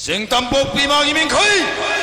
承担不必貌移民可以。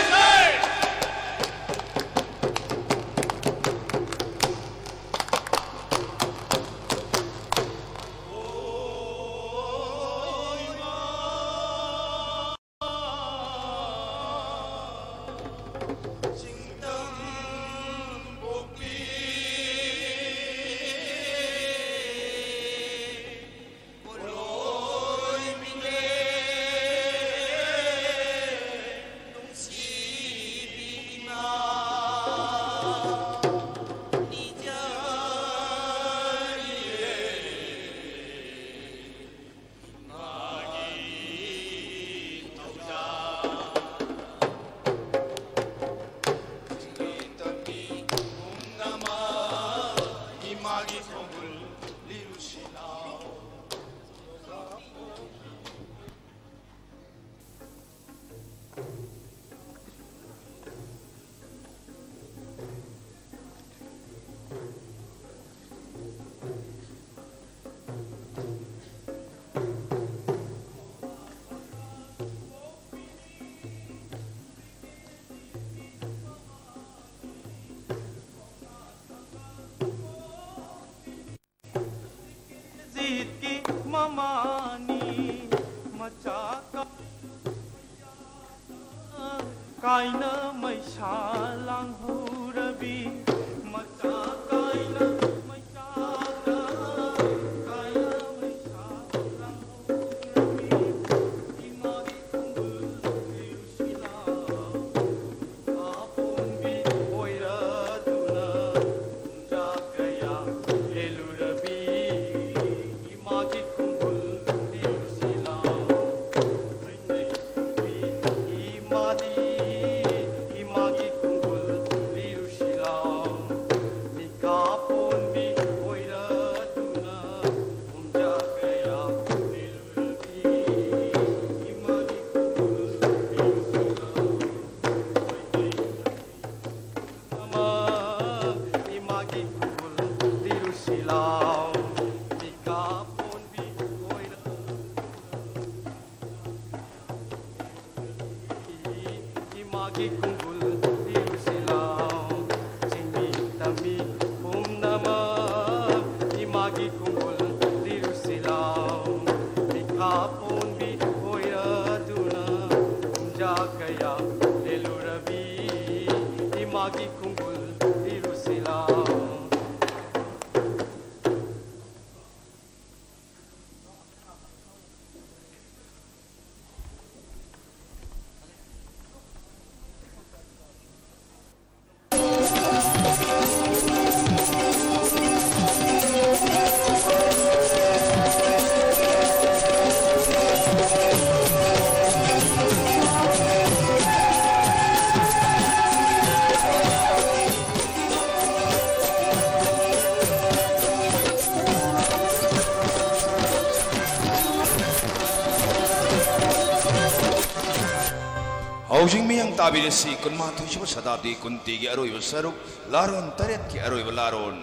ताबीरसी कुन्मा सदा दी कुंती की अरुब सरुक लारोन तरेत की अरुब लारोन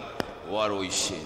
वारोई से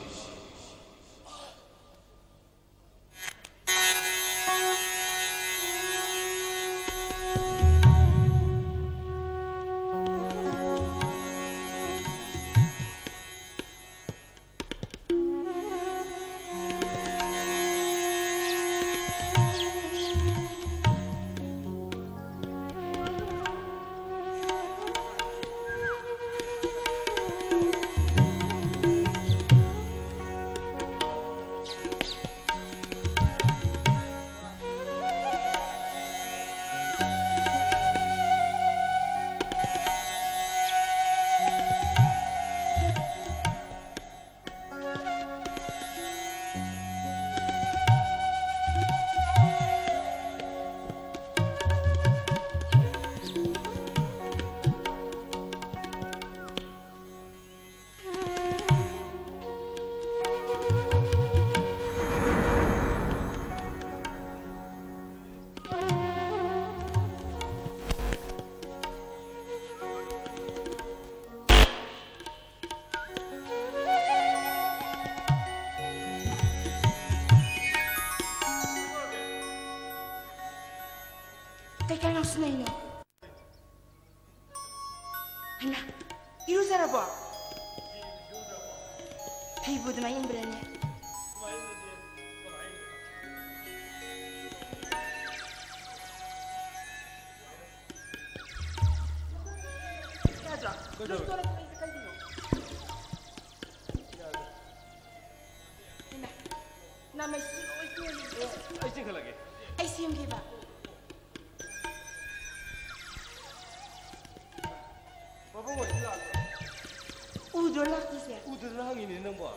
우들락 주세요. 우들락이 있는 거.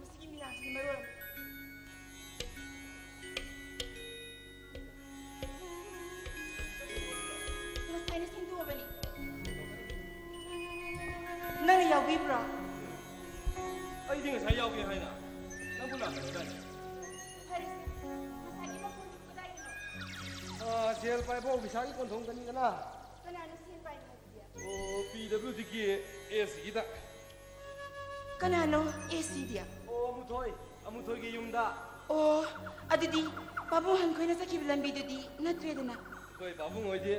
무슨입니다. 정말로. 나는 여기 입으라. 아, 이등에 잘 여기 하이나. 난 몰라. 아, 제일 빨리 보고 비상이 건 동전이구나. ꯀꯅꯥꯅꯣ ꯑꯦ ꯁꯤꯗꯤ ꯑꯣ ꯑꯃꯨꯊꯣꯏ ꯑꯃꯨꯊꯣꯏꯒꯤ ꯌꯨꯝꯗ ꯑꯣ ꯑꯗꯨꯗꯤ ꯄꯥꯕꯨꯡ ꯍꯟꯈꯣꯏꯅ ꯆꯠꯈꯤꯕ ꯂꯝꯕꯤꯗꯨꯗꯤ ꯅꯠꯇ꯭ꯔꯦꯗꯅ ꯑꯩꯈꯣꯏ ꯄꯥꯕꯨꯡ ꯍꯣꯏꯗꯤ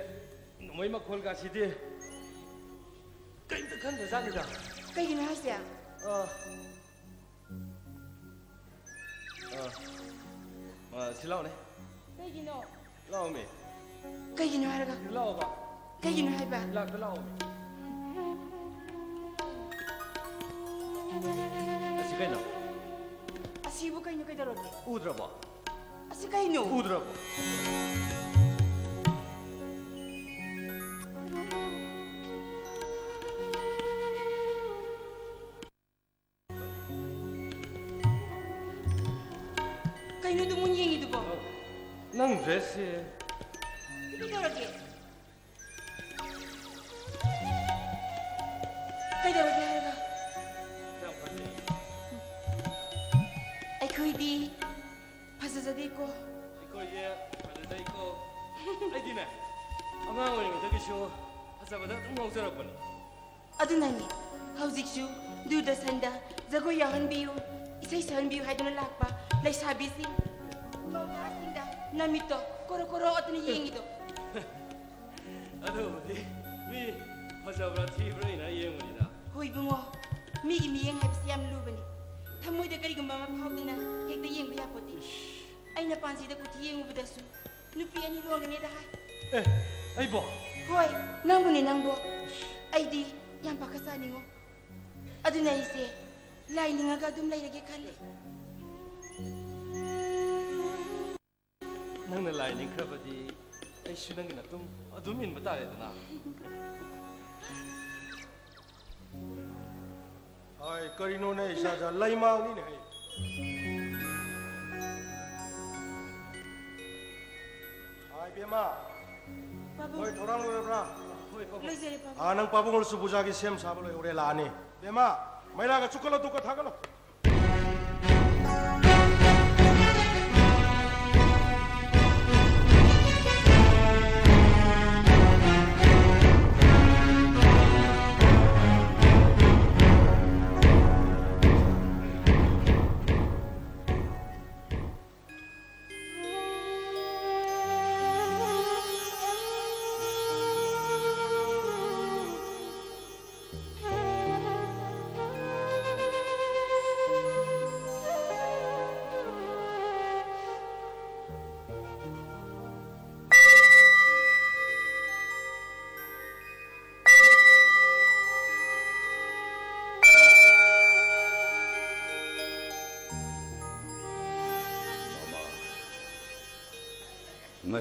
ꯅꯣꯡꯃꯩ ꯃꯈꯣꯜꯒꯁꯤꯗꯤ ꯀꯩꯝꯇ ꯈꯟꯗ꯭ꯔꯖꯥꯠꯅꯤꯗ ꯀꯩꯒꯤꯅꯣ ꯍꯥꯏꯁꯦ ꯁꯤ ꯂꯥꯛꯑꯣꯅꯦ ꯀꯩꯒꯤꯅꯣ ꯂꯥꯛꯑꯣꯃꯤ ꯀꯩꯒꯤꯅꯣ ꯍꯥꯏꯔꯒ ꯂꯥꯛꯑꯣꯕ ꯀꯩꯒꯤꯅꯣ ꯍꯥꯏꯕ ꯂꯥꯛꯄ ꯂꯥꯛꯑꯣꯃꯤ Asi kayo. Asi bu kayo kayo darote. Udra ba? Asi kayo. Udra ba? Kayo dumunyi ni dubo. Nang dress eh. 쉬는 게나 좀, 아, 눈민 못 따야 되나? 아이, 거리노네, 샤자, 라이망이네. 아이, 배마. 거의 돌아오려나? 아는 바봉을 수부자기 샘 사벌로 오래 라니. 배마, 마이라가 축걸로 두고 타걸로.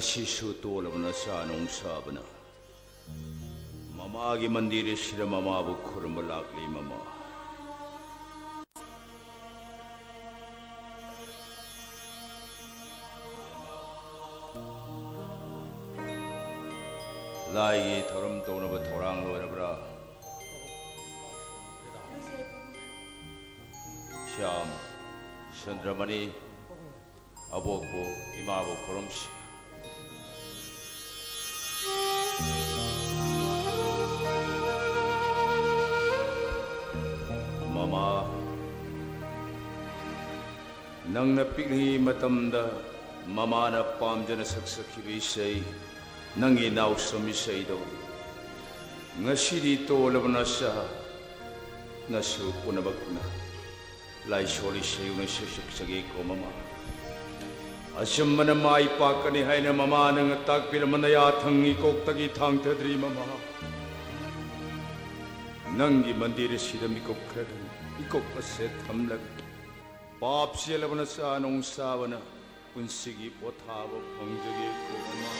सानुसाबना ममा की मंदिर सिर ममा बु खुरब लाख ममा लाई थोरम तौनब थोरांग श्याम चंद्रमणि अबोबो इमाबो खुरमसी ꯅꯪꯅ ꯄꯤꯛꯂꯤꯉꯩ ꯃꯇꯝꯗ ꯃꯃꯥꯅ ꯄꯥꯝꯖꯅ ꯁꯛꯆꯈꯤꯕ ꯏꯁꯩ ꯅꯪꯒꯤ ꯅꯥꯎꯁꯨꯝ ꯏꯁꯩꯗꯣ ꯉꯁꯤꯗꯤ ꯇꯣꯜꯂꯕ ꯅꯁꯥ ꯅꯁꯨ ꯄꯨꯝꯅꯃꯛꯅ ꯂꯥꯏꯁꯣꯜ ꯏꯁꯩ ꯑꯣꯏꯅ ꯁꯩꯁꯛꯆꯒꯦꯀꯣ ꯃꯃꯥ ꯑꯆꯨꯝꯕꯅ ꯃꯥꯏ ꯄꯥꯛꯀꯅꯤ ꯍꯥꯏꯅ ꯃꯃꯥ ꯅꯪꯅ ꯇꯥꯛꯄꯤꯔꯝꯕ ꯅꯌꯥ ꯊꯪꯉꯤ ꯀꯣꯛꯇꯒꯤ ꯊꯥꯡꯊꯗ꯭ꯔꯤ ꯃꯃꯥ ꯅꯪꯒꯤ ꯃꯟꯗꯤꯔ ꯑꯁꯤꯗ ꯃꯤꯀꯨꯞ ꯈꯔ ꯃꯤꯀꯨꯞ ปอบเสียละบนสานงสาวนะปุญสิกิปทาบพงจะเกกุมา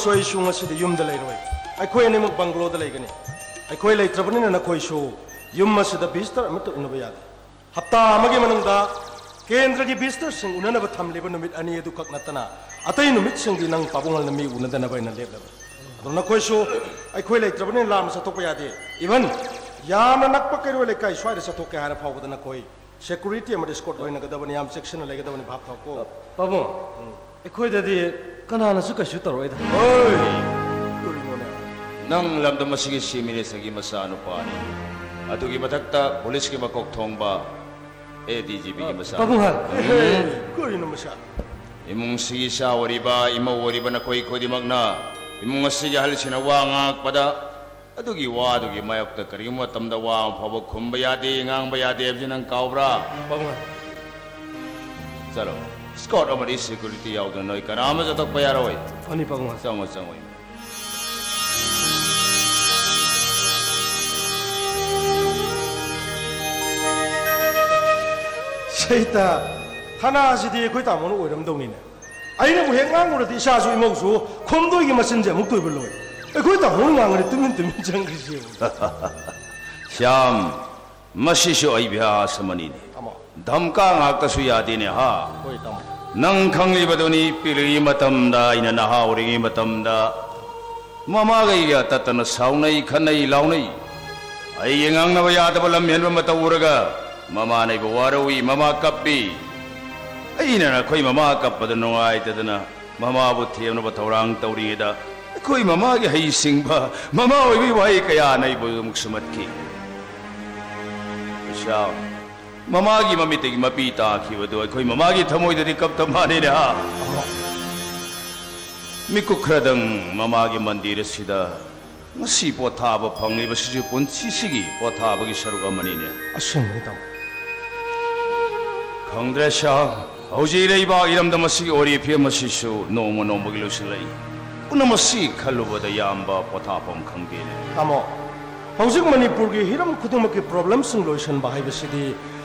ꯄꯥꯕꯨꯡꯍꯜꯁꯨ ꯑꯩꯁꯨ ꯉꯁꯤꯗꯤ ꯌꯨꯝꯗ ꯂꯩꯔꯣꯏ ꯑꯩꯈꯣꯏ ꯑꯅꯤꯃꯛ ꯕꯪꯒ꯭ꯂꯣꯗ ꯂꯩꯒꯅꯤ ꯑꯩꯈꯣꯏ ꯂꯩꯇ꯭ꯔꯕꯅꯤꯅ ꯅꯈꯣꯏꯁꯨ ꯌꯨꯝ ꯑꯁꯤꯗ ꯚꯤꯖꯤꯇꯔ ꯑꯃꯠꯇ ꯎꯅꯕ ꯌꯥꯗꯦ ꯍꯞꯇꯥ ꯑꯃꯒꯤ ꯃꯅꯨꯡꯗ ꯀꯦꯟꯗ꯭ꯔꯒꯤ ꯚꯤꯖꯤꯇꯔꯁꯤꯡ ꯎꯅꯅꯕ ꯊꯝꯂꯤꯕ ꯅꯨꯃꯤꯠ ꯑꯅꯤ ꯑꯗꯨꯈꯛ ꯅꯠꯇꯅ ꯑꯇꯩ ꯅꯨꯃꯤꯠꯁꯤꯡꯗꯤ ꯅꯪ ꯄꯥꯕꯨꯡꯍꯜꯅ ꯃꯤ ꯎꯅꯗꯅꯕ ꯑꯩꯅ ꯂꯦꯞꯂꯕꯅꯤ ꯑꯗꯣ ꯅꯈꯣꯏꯁꯨ ꯑꯩꯈꯣꯏ ꯂꯩꯇ꯭ꯔꯕꯅꯤꯅ ꯂꯥꯞꯅ ꯆꯠꯊꯣꯛꯄ ꯌꯥꯗꯦ ꯏꯚꯟ ꯌꯥꯝꯅ ꯅꯛꯄ ꯀꯩꯔꯣꯏ ꯂꯩꯀꯥꯏ ꯁ꯭ꯋꯥꯏꯗ ꯆꯠꯊꯣꯛꯀꯦ ꯍꯥꯏꯔ ꯐꯥꯎꯕꯗ ꯅꯈꯣꯏ ꯁꯦꯀꯨꯔꯤꯇꯤ ꯑꯃꯗꯤ ꯁ꯭ꯀꯣꯠ ꯑꯣꯏꯅꯒꯗꯕꯅꯤ ꯌꯥꯝ ꯆꯦꯛꯁꯤꯟꯅ ꯂꯩꯒꯗꯕꯅꯤ ꯚꯥꯞ ꯊꯥꯎꯀꯣ ꯄꯥꯕꯨꯡ ꯑꯩꯈꯣꯏꯗꯗꯤ ꯀꯅꯥꯅꯁꯨ ꯀꯩꯁꯨ ꯇꯧꯔꯣꯏꯗ ꯍꯣꯏ ꯀꯔꯤꯅꯣꯅꯦ ꯅꯪ ꯂꯝꯗꯝ ꯑꯁꯤꯒꯤ ꯆꯤꯐ ꯃꯤꯅꯤꯁꯇꯔꯒꯤ ꯃꯆꯥꯅꯨꯄꯥꯅꯤ ꯑꯗꯨꯒꯤ ꯃꯊꯛꯇ ꯄꯨꯂꯤꯁꯀꯤ ꯃꯀꯣꯛ ꯊꯣꯡꯕ ꯑꯦ ꯗꯤ ꯖꯤ ꯄꯤꯒꯤ ꯃꯆꯥ ꯄꯥꯕꯨꯡ ꯍꯥ ꯀꯔꯤꯅꯣ ꯃꯁꯥ ꯏꯃꯨꯡꯁꯤꯒꯤ ꯏꯆꯥ ꯑꯣꯏꯔꯤꯕ ꯏꯃꯧ ꯑꯣꯏꯔꯤꯕ ꯅꯈꯣꯏ ꯈꯨꯗꯤꯡꯃꯛꯅ ꯏꯃꯨꯡ ꯑꯁꯤꯒꯤ ꯑꯍꯜꯁꯤꯡꯅ ꯋꯥ ꯉꯥꯡꯉꯛꯄꯗ ꯑꯗꯨꯒꯤ ꯋꯥꯗꯨꯒꯤ ꯃꯥꯌꯣꯛꯇ ꯀꯔꯤꯒꯨꯝꯕ ꯃꯇꯝꯗ ꯋꯥ ꯑꯃ ꯐꯥꯎꯕ ꯈꯨꯝꯕ ꯌꯥꯗꯦ ꯉꯥꯡꯕ ꯌꯥꯗꯦ ꯍꯥꯏꯕꯁꯤ ꯅꯪ ꯀꯥꯎꯕ꯭ꯔꯥ Sekarang ini security yang udah naik karena amat jatuh bayar awal. Ani pakai mas. Sama sama. Seita, tanah asli dia kau tak mau orang dongin. Aini mu hengang urat di syasu imau su, komdo ini masih jemuk tu belum. Kau tak mau ngangur itu min tu min jangkis sih. Siam, masih sih ayah sama ni. Damka ngak tasu yadi ne ha. Kau tak mau. ꯅꯪ ꯈꯪꯂꯤꯕꯗꯨꯅꯤ ꯄꯤꯛꯂꯤꯉꯩ ꯃꯇꯝꯗ ꯑꯩꯅ ꯅꯍꯥ ꯑꯣꯏꯔꯤꯉꯩ ꯃꯇꯝꯗ ꯃꯃꯥꯒꯩꯒ ꯇꯠꯇꯅ ꯁꯥꯎꯅꯩ ꯈꯟꯅꯩ ꯂꯥꯎꯅꯩ ꯑꯩꯒꯤ ꯉꯥꯡꯅꯕ ꯌꯥꯗꯕ ꯂꯝ ꯍꯦꯟꯕ ꯃꯇꯧ ꯎꯔꯒ ꯃꯃꯥꯅ ꯑꯩꯕꯨ ꯋꯥꯔꯧꯏ ꯃꯃꯥ ꯀꯞꯄꯤ ꯑꯩꯅ ꯑꯩꯈꯣꯏ ꯃꯃꯥ ꯀꯞꯄꯗ ꯅꯨꯡꯉꯥꯏꯇꯗꯅ ꯃꯃꯥꯕꯨ ꯊꯦꯝꯅꯕ ꯊꯧꯔꯥꯡ ꯇꯧꯔꯤꯉꯩꯗ ꯑꯩꯈꯣꯏ ꯃꯃꯥꯒꯤ ꯍꯩꯁꯤꯡꯕ ꯃꯃꯥ ꯑꯣꯏꯕꯒꯤ ꯋꯥꯍꯩ ꯀꯌꯥꯅ ꯑꯩꯕꯨ ꯑꯃꯨꯛ ꯁꯨꯃꯠꯈꯤ mamagi mamitegi mapita ki wadu koi mamagi tamoi dari kap tamane na mikku kradang mamagi mandire sida si potaba pangi basiju pun sisigi potaba ki saruga manine asimida 강드레샤 어지레이바 이람다마시 오리피에 마시슈 노모 노모길로실레이 우나마시 칼로보다 야암바 보타범 강비네 아모 방식만이 불기 히람 그동밖에 프로블럼 승로션 바이버시디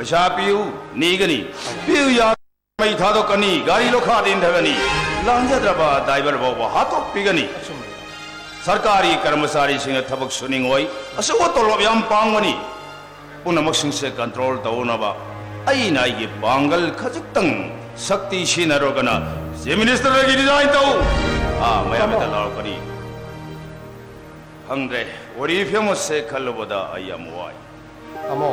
पशा पीऊ नी गनी या मई था तो कनी गाड़ी लो दिन धगनी लांजा द्रबा दाइबर बोबो हाथो पिगनी। सरकारी कर्मचारी सिंह थबक सुनिंग होई असो वो तो लोब याम पांगनी। पुनमक सिंह से कंट्रोल तो ना बा। आई ना ये पांगल खजक तंग शक्ति शीन रोगना मिनिस्टर लगी डिज़ाइन तो। आ मैं हमें तलाव करी। हंग्रे और ये फ़ेमस से खलो बदा आई अमुआई अमो।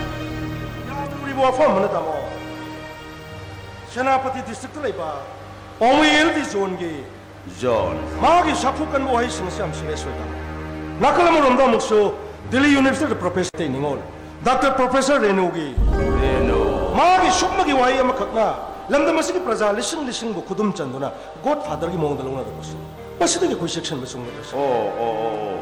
비보아 폼 하나 담어 세나파티 디스트릭트 레이바 오미엘 디 존기 존 마기 샤푸칸 보아이 신시암 시레스다 나클라모 롬다 목소 딜리 유니버시티 프로페서 테닝올 닥터 프로페서 레노기 레노 마기 슈크마기 와이 아마 각나 람다마시기 프라자 리싱 리싱 보 구둠 짠도나 곧 파더기 몽달로 오나 되었어 빠시더기 고시액션 메송 메송 오오오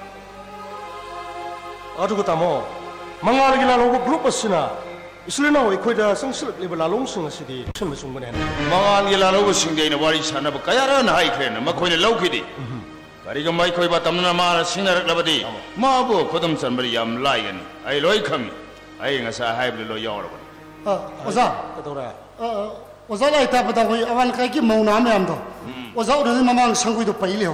Aduh tamo, mangal gila logo group asina. Islina wai koi da sang silak leba lalong sung asidi. Sun mesung benen. Mangal gila logo sing dei na wari sana ba kaya ran hai kren, ma koi na lau kidi. Kari ga mai koi ba tamna ma ra sing na rak laba di. Ma bo kodam san bari yam lai gan. Ai loi kam, ai ngasa hai bli lo yaw laba. Ah, oza. Kadora. Ah, oza lai ta ba da wai awan kai ki mau na me am do. Oza udah ni mamang sang koi do pai leo.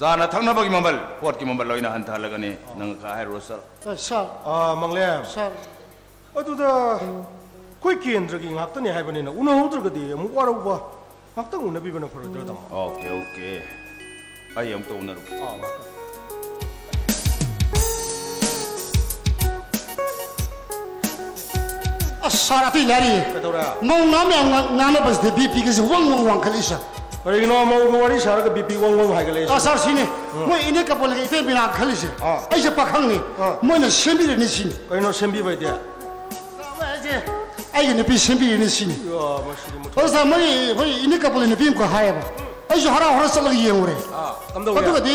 चाना थी ममल pot की ममल लोना हंथलगने नंगरो sir sir मंगले sir कोई केंद्र की गातने है उनहद्रगदी वारब गात उनबीबन फरद्रद ओके ओके आई हम तो उनर सर अभी लारी नौ नाम नाम बस बीपी के वंग वंग वंग खली ꯀꯔꯤꯒꯤꯅꯣ ꯃꯧꯒ ꯋꯥꯔꯤ ꯁꯥꯔꯒ ꯕꯤ ꯄꯤ ꯋꯥꯡ ꯋꯥꯡ ꯍꯥꯏꯒ ꯂꯩ ꯑ ꯁꯥꯔ ꯁꯤꯅꯤ ꯃꯣꯏ ꯏꯅꯦ ꯀꯄꯣꯜꯒ ꯏꯇꯩ ꯕꯤꯅꯥ ꯈꯜꯂꯤꯁꯦ ꯑꯩꯁꯦ ꯄꯥꯈꯪꯅꯤ ꯃꯣꯏꯅ ꯁꯦꯝꯕꯤꯔꯅꯤ ꯁꯤꯅꯤ ꯀꯩꯅꯣ ꯁꯦꯝꯕꯤꯕꯩꯗꯤ ꯑꯩꯒꯤ ꯅꯨꯄꯤ ꯁꯦꯝꯕꯤꯔꯅꯤ ꯁꯤꯅꯤ ꯑꯗꯨ ꯁꯥꯔ ꯃꯣꯏ ꯑꯩꯈꯣꯏ ꯏꯅꯦ ꯀꯄꯣꯜꯒꯤ ꯅꯨꯄꯤ ꯑꯃꯈꯛ ꯍꯥꯏꯌꯦꯕ ꯑꯩꯁꯨ ꯍꯔꯥꯎ ꯍꯔꯥꯎ ꯆꯠꯂꯒ ꯌꯦꯡꯉꯨꯔꯦ ꯑꯗꯨꯒꯗꯤ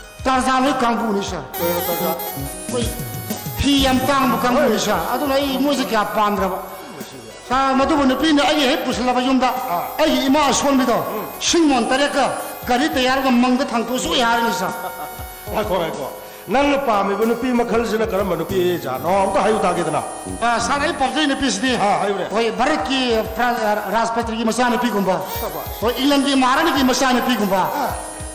मुझे तारजान में कांगपुनी सर Karigino ta ga. मुझे पी एम तांग कांगपुनी सर अदु नहीं मुझे क्या पांद्र सा मधु बन पी ने आई है पुसला बजुम दा आई इमा सोन भी दो सिंगमन तरे का गरी तैयार का मंग द थंग तो सो यार नि sir Ha ko ko. Nang na pa mi banu pi makhal sina karam banu pi ja. No, ta hayu ta ge na. सारे पब्लिक ने पीस दी हाँ, हाय उरे। वही भारत की प्रा- राजपत्र की मसाने पी गुम्बा वो England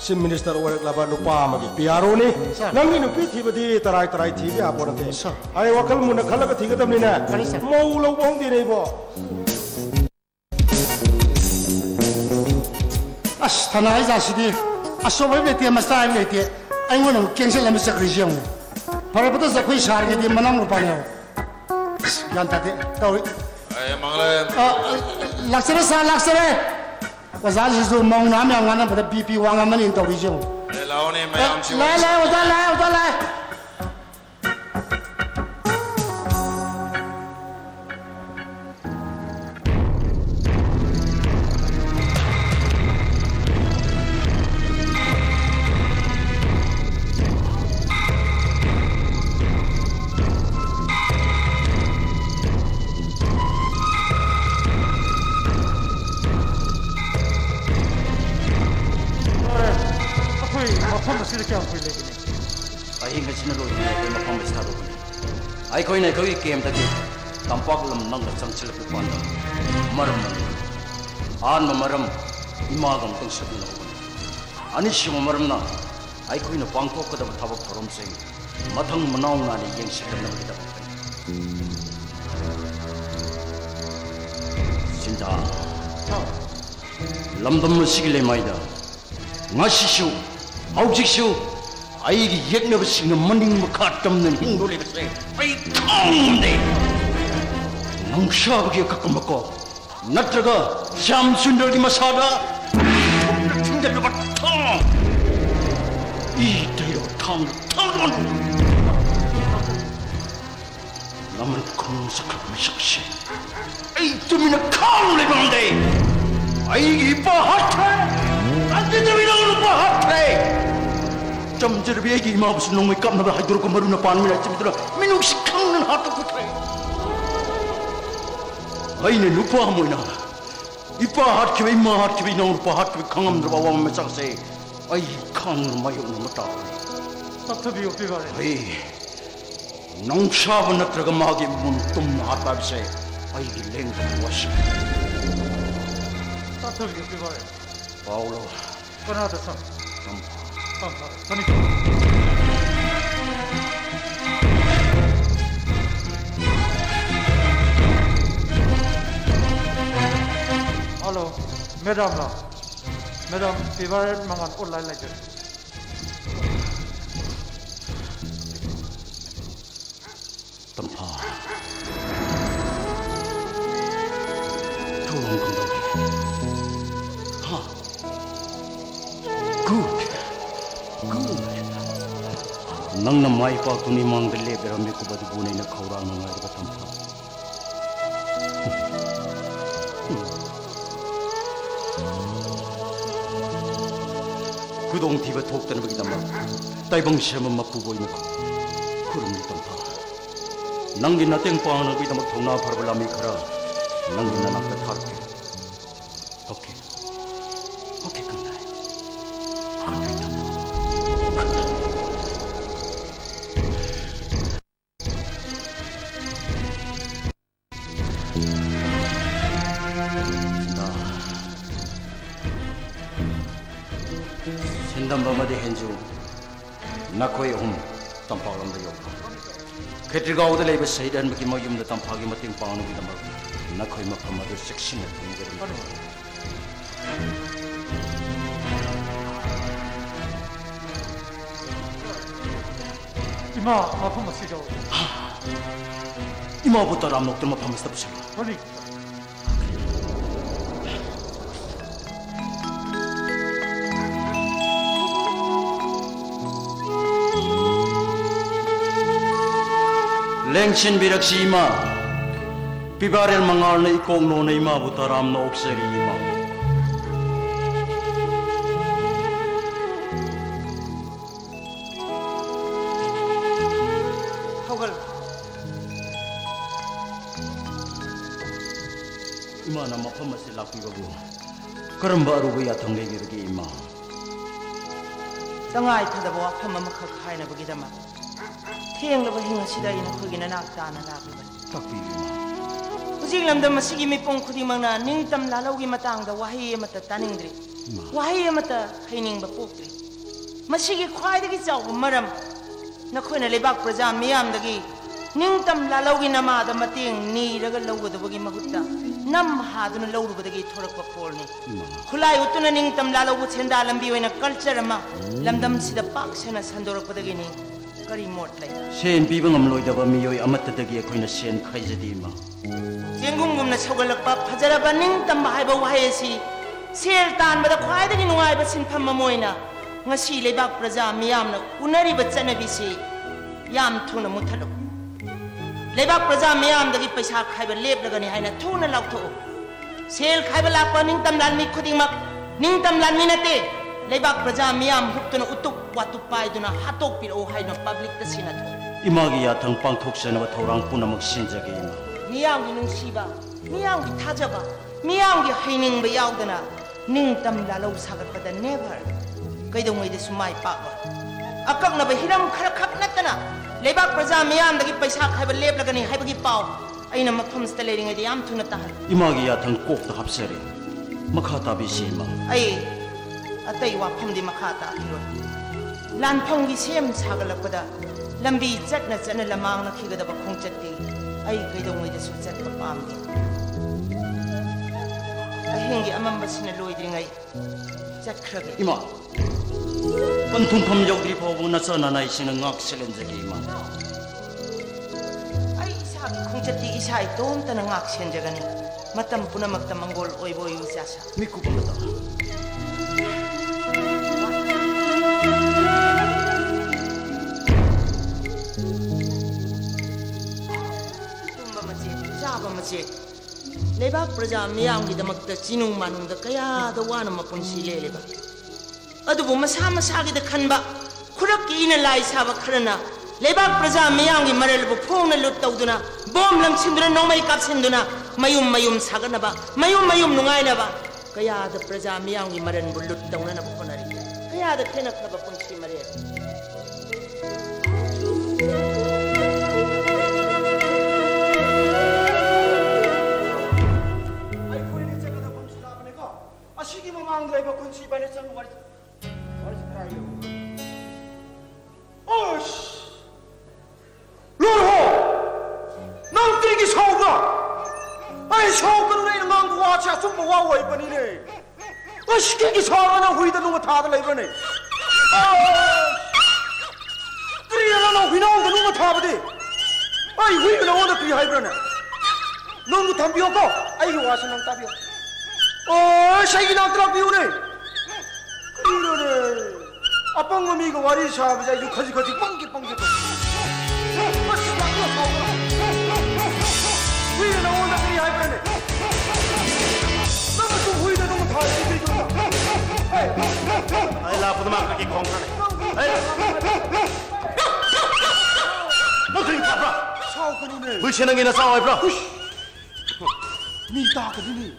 sim minister orang laba lupa magi piaro ni nangi nupi tiba di terai terai tiba apa nanti ayo wakal muna kalau ke tiga tamu ni na mau lau bong di ni bo as tanah aja sini a sobrevivir tem mas sai me tem aí não quem se lembra se região para poder se coisa charge de manam no panel janta de tau ai mangla laksana sa laksana wazal jisu mong na me ngana para bp wanga manin tau região lá lá wazal lá wazal lá pomoći da ćemo prilegiti neki. Pa inga čina ljudi ne prema pomoći na rogu. Aj koji ne koji kem da ti, tam pakulom nanga sam čile pripanda. Maram na ljudi. Anma maram, imagam tang šabi na rogu. Ani šima maram na, aj koji ne panko kada bi tabak parom sejim. Matang manaw na ni yeng shikam na kita bakpay. Sinta, lamdam mo sigile maida. Nga shishu, 아우직쇼 아이기 옛날에 싱는 머닝 뭐 가뜩는 흰 노래가 쎄 아이 텅네. 농사하게 갖고 먹고 나들가 잠수 놀기만 사다. 퉁대려가 텅 이대로 텅 텅은 남은 공석하고 삭시 에이 뜸이나 텅 내건데. 아이 이뻐 하트 점지를 얘기 이마없이 농이 깜나다 하도록 머리나 반미나 찜들어 민옥시 강는 하도 구태 아이는 우파 모이나. 이파 하트비 이마 하트비 나온 파 하트비 강함 들어봐 와면 짝세. 아이 강은 마이 오는다. 사트비 옆에 가래 아이 농사분 들어가 마기 문좀 하다비세. 아이 랭가 무엇이 사트비 옆에 가래 Paolo. Buonanotte, sono. Sono Paolo. Sono Paolo. Hallo, Madame. Madame, wir wollen mal an online oh legen. Tempat Tolong kembali ꯅꯪꯅ ꯃꯥꯏ ꯄꯥꯛꯇꯨꯅꯤ ꯃꯥꯡꯗ ꯂꯦꯞꯂꯔꯝꯃꯤꯀꯨꯕ ꯑꯗꯨꯕꯨ ꯑꯩꯅ ꯈꯧꯔꯥꯡꯅ ꯉꯥꯏꯔꯤꯕ ꯇꯝꯐꯥ ꯈꯨꯗꯣꯡꯊꯤꯕ ꯊꯣꯛꯇꯅꯕꯒꯤꯗꯃꯛ ꯇꯥꯏꯕꯪ ꯁꯦꯝꯕ ꯃꯄꯨꯕ ꯑꯣꯏꯅ ꯈꯨꯔꯨꯝꯂꯤ ꯇꯝꯐꯥ ꯅꯪꯒꯤ ꯃꯇꯦꯡ ꯄꯥꯡꯅꯕꯒꯤꯗꯃꯛ ꯊꯧꯅꯥ ꯐꯔꯕ ꯂꯥꯟꯃꯤ ꯈꯔ ꯅꯪꯒꯤ ꯅꯅꯥꯛꯇ ꯊꯥꯔꯛꯀꯦ ꯈꯦꯇ꯭ꯔꯤꯒꯥꯎꯗ ꯂꯩꯕ ꯁꯍꯤꯗ ꯑꯟꯕꯒꯤ ꯃꯌꯨꯝꯗ ꯇꯝꯐꯥꯒꯤ ꯃꯇꯦꯡ ꯄꯥꯡꯅꯕꯒꯤꯗꯃꯛ ꯅꯈꯣꯏ ꯃꯐꯝ ꯑꯗꯨ ꯆꯦꯛꯁꯤꯟꯅ ꯊꯝꯒꯗꯕꯅꯤ 이마 아픈 거 쓰죠. 이마부터 람록들 mafam asida pusiba 아니 lengshin birakshi ima. Pibarel mangal nei kong no nei ma butaram no okseri ima. Thogal ima na ma phama se lakhi go karam ba ru ya thangge gi ima. Tangai thada bo phama ma kha khaina ba gi da ma ꯊꯦꯡꯂꯕ ꯍꯤꯡ ꯑꯁꯤꯗ ꯑꯩꯅ ꯑꯩꯈꯣꯏꯒꯤ ꯅꯅꯥꯛ ꯇꯥꯅ ꯂꯥꯛꯂꯤꯕꯅꯤ takpiru ima ꯍꯧꯖꯤꯛ ꯂꯝꯗꯝ ꯑꯁꯤꯒꯤ ꯃꯤꯄꯨꯝ ꯈꯨꯗꯤꯡꯃꯛꯅ ꯅꯤꯡꯇꯝ ꯂꯥꯜꯍꯧꯒꯤ ꯃꯇꯥꯡꯗ ꯋꯥꯍꯩ ꯑꯃꯠꯇ ꯇꯥꯅꯤꯡꯗ꯭ꯔꯤ ꯋꯥꯍꯩ ꯑꯃꯠꯇ ꯍꯩꯅꯤꯡꯕ ꯄꯣꯛꯇ꯭ꯔꯤ ꯃꯁꯤꯒꯤ ꯈ꯭ꯋꯥꯏꯗꯒꯤ ꯆꯥꯎꯕ ꯃꯔꯝ ꯅꯈꯣꯏꯅ ꯂꯩꯕꯥꯛ ꯄ꯭ꯔꯖꯥ ꯃꯤꯌꯥꯝꯗꯒꯤ ꯅꯤꯡꯇꯝ ꯂꯥꯜꯍꯧꯒꯤ ꯅꯃꯥꯗ ꯃꯇꯦꯡ ꯅꯤꯔꯒ ꯂꯧꯒꯗꯕꯒꯤ ꯃꯍꯨꯠꯇ ꯅꯝ ꯍꯥꯗꯨꯅ ꯂꯧꯔꯨꯕꯗꯒꯤ ꯊꯣꯔꯛꯄ ꯐꯣꯜꯅꯤ ꯈꯨꯠꯂꯥꯏ ꯎꯠꯇꯨꯅ ꯅꯤꯡꯇꯝ ꯂꯥꯜꯍꯧꯕ ꯁꯦꯟꯗꯥ ꯂꯝꯕꯤ ꯑꯣꯏꯅ ꯀꯜꯆꯔ ꯑꯃ ꯂꯝꯗꯝꯁꯤꯗ ꯄꯥꯛ ꯁꯟꯅ ꯁꯟꯗꯣꯔꯛꯄꯗꯒꯤꯅꯤ ꯀꯔꯤ ꯃꯣꯠ ꯂꯩ sen piba ngamloidaba miyoi amatadagi akoina sen khaijadi ima ꯆꯦꯡꯒꯨꯝꯒꯨꯝꯅ ꯁꯧꯒꯠꯂꯛꯄ ꯐꯖꯔꯕ ꯅꯤꯡꯇꯝꯕ ꯍꯥꯏꯕ ꯋꯥꯍꯩ ꯑꯁꯤ ꯁꯦꯜ ꯇꯥꯟꯕꯗ ꯈ꯭ꯋꯥꯏꯗꯒꯤ ꯅꯨꯡꯉꯥꯏꯕ ꯁꯤꯟꯐꯝ ꯑꯃ ꯑꯣꯏꯅ ꯉꯁꯤ ꯂꯩꯕꯥꯛ ꯄ꯭ꯔꯖꯥ ꯃꯤꯌꯥꯝꯅ ꯎꯅꯔꯤꯕ ꯆꯠꯅꯕꯤꯁꯤ ꯌꯥꯝ ꯊꯨꯅ ꯃꯨꯠꯊꯠꯂꯨ ꯂꯩꯕꯥꯛ ꯄ꯭ꯔꯖꯥ ꯃꯤꯌꯥꯝꯗꯒꯤ ꯄꯩꯁꯥ ꯈꯥꯏꯕ ꯂꯦꯞꯂꯒꯅꯤ ꯍꯥꯏꯅ ꯊꯨꯅ ꯂꯥꯎꯊꯣꯛꯎ ꯁꯦꯜ ꯈꯥꯏꯕ ꯂꯥꯛꯄ ꯅꯤꯡꯇꯝ ꯂꯥꯟꯃꯤ ꯈꯨꯗꯤꯡꯃꯛ ꯅꯤꯡꯇꯝ ꯂꯥꯟꯃꯤ ꯅꯠꯇꯦ ꯂꯩꯕꯥꯛ ꯄ꯭ꯔꯖꯥ ꯃꯤꯌꯥꯝ ꯍꯨꯞꯇꯨꯅ ꯎꯇꯨꯞ ꯋꯥꯇꯨꯞ ꯄꯥꯏꯗꯨꯅ ꯍꯥꯠꯇꯣꯛꯄꯤꯔꯛꯎ ꯍꯥꯏꯅ ꯄꯕ꯭ꯂꯤꯛꯇ ꯁꯤꯟꯅꯊꯣꯛꯎ imagi yathang pangthoksanaba thorang punamak sinjage ima ꯃꯤꯌꯥꯝꯒꯤ ꯅꯨꯡꯁꯤꯕ ꯃꯤꯌꯥꯝꯒꯤ ꯊꯥꯖꯕ ꯃꯤꯌꯥꯝꯒꯤ ꯍꯩꯅꯤꯡꯕ ꯌꯥꯎꯗꯅ ꯅꯤꯡꯇꯝ ꯂꯥꯂꯧ ꯁꯥꯒꯠꯄꯗ ꯅꯦꯚꯔ ꯀꯩꯗꯧꯉꯩꯗꯁꯨ ꯃꯥꯏ ꯄꯥꯛꯂꯣꯏ ꯑꯀꯛꯅꯕ ꯍꯤꯔꯝ ꯈꯔ ꯈꯛ ꯅꯠꯇꯅ ꯂꯩꯕꯥꯛ ꯄ꯭ꯔꯖꯥ ꯃꯤꯌꯥꯝꯗꯒꯤ ꯄꯩꯁꯥ ꯈꯥꯏꯕ ꯂꯦꯞꯂꯒꯅꯤ ꯍꯥꯏꯕꯒꯤ ꯄꯥꯎ ꯑꯩꯅ ꯃꯐꯝꯁꯤꯗ ꯂꯩꯔꯤꯉꯩꯗ ꯌꯥꯝ ꯊꯨꯅ ꯇꯥꯍꯜꯂꯤ imagi yathang ataiwa phamdi makha ta khiro lan phong gi sem sagal pada lambi chat na chana lamang na khiga da ba khong chat ti ai kai dong ngai da su chat ka pam di ahing gi amam basin na loi dringai chat khra ge ima kan thum pham jog dri phaw na sa na nai sin ngak selen ja gi ma ai sa gi khong chat ti i sai tom ta na ngak sen ja ga ni matam puna makta mangol oi bo yu sa sa mi ku ba ta ꯆꯥꯕ ꯃꯆꯦꯠ ꯂꯩꯕꯥꯛ ꯄ꯭ꯔꯖꯥ ꯃꯤꯌꯥꯝꯒꯤꯗꯃꯛꯇ ꯆꯤꯅꯨꯡ ꯃꯥꯅꯨꯡꯗ ꯀꯌꯥꯗ ꯋꯥꯅ ꯃꯄꯨꯟꯁꯤ ꯂꯦꯜꯂꯤꯕ ꯑꯗꯨꯕꯨ ꯃꯁꯥ ꯃꯁꯥꯒꯤꯗ ꯈꯟꯕ ꯈꯨꯔꯛꯀꯤ ꯏꯅ ꯂꯥꯏ ꯁꯥꯕ ꯈꯔꯅ ꯂꯩꯕꯥꯛ ꯄ꯭ꯔꯖꯥ ꯃꯤꯌꯥꯝꯒꯤ ꯃꯔꯜꯕꯨ ꯐꯣꯡꯅ ꯂꯨꯠ ꯇꯧꯗꯨꯅ ꯕꯣꯝ ꯂꯪꯁꯤꯟꯗꯨꯅ ꯅꯣꯡꯃꯩ ꯀꯥꯞꯁꯤꯟꯗꯨꯅ ꯃꯌꯨꯝ ꯃꯌꯨꯝ ꯁꯥꯒꯠꯅꯕ ꯃꯌꯨꯝ ꯃꯌꯨꯝ ꯅꯨꯡꯉꯥꯏꯅꯕ ꯀꯌꯥꯗ ꯄ꯭ꯔꯖꯥ ꯃꯤꯌꯥꯝꯒꯤ ꯃꯔꯟꯕꯨ ꯂꯨꯠ ꯇꯧꯅꯅꯕ ꯍꯣꯠꯅꯔꯤ ꯀꯌꯥꯗ ꯊꯦꯅꯈ꯭ꯔꯕ ꯄꯨꯟꯁꯤ ꯃꯔꯦꯜ 군시 반에 짱 말이 말이 그라요. 어씨! 로로 난 뜨기 서우가! 아이 서우가 내는 망고 와차 좀 모아 와 이번이네 어 시기기 서우가 나 후이다 누가 다들 이번에. 아 그리야 나 후이나온다 누가 다버디? 아이 후이가 나온다 그리 하이브라네 너무 담비었고? 아이고 와서 넌 답이야. 어 샤이기 나더라 비오네 이러네 아빵놈이 이거 와리 샤브자 이거 거지거지 뻥기뻥기 위에 나온다 그리 할거네 너무 좀 후이다 너무 다 알지 좀 아이 라프도만 그렇게 공하네. 너 그리 봐봐. 샤오군이네 물체능이나 싸워해봐 미다 그러니.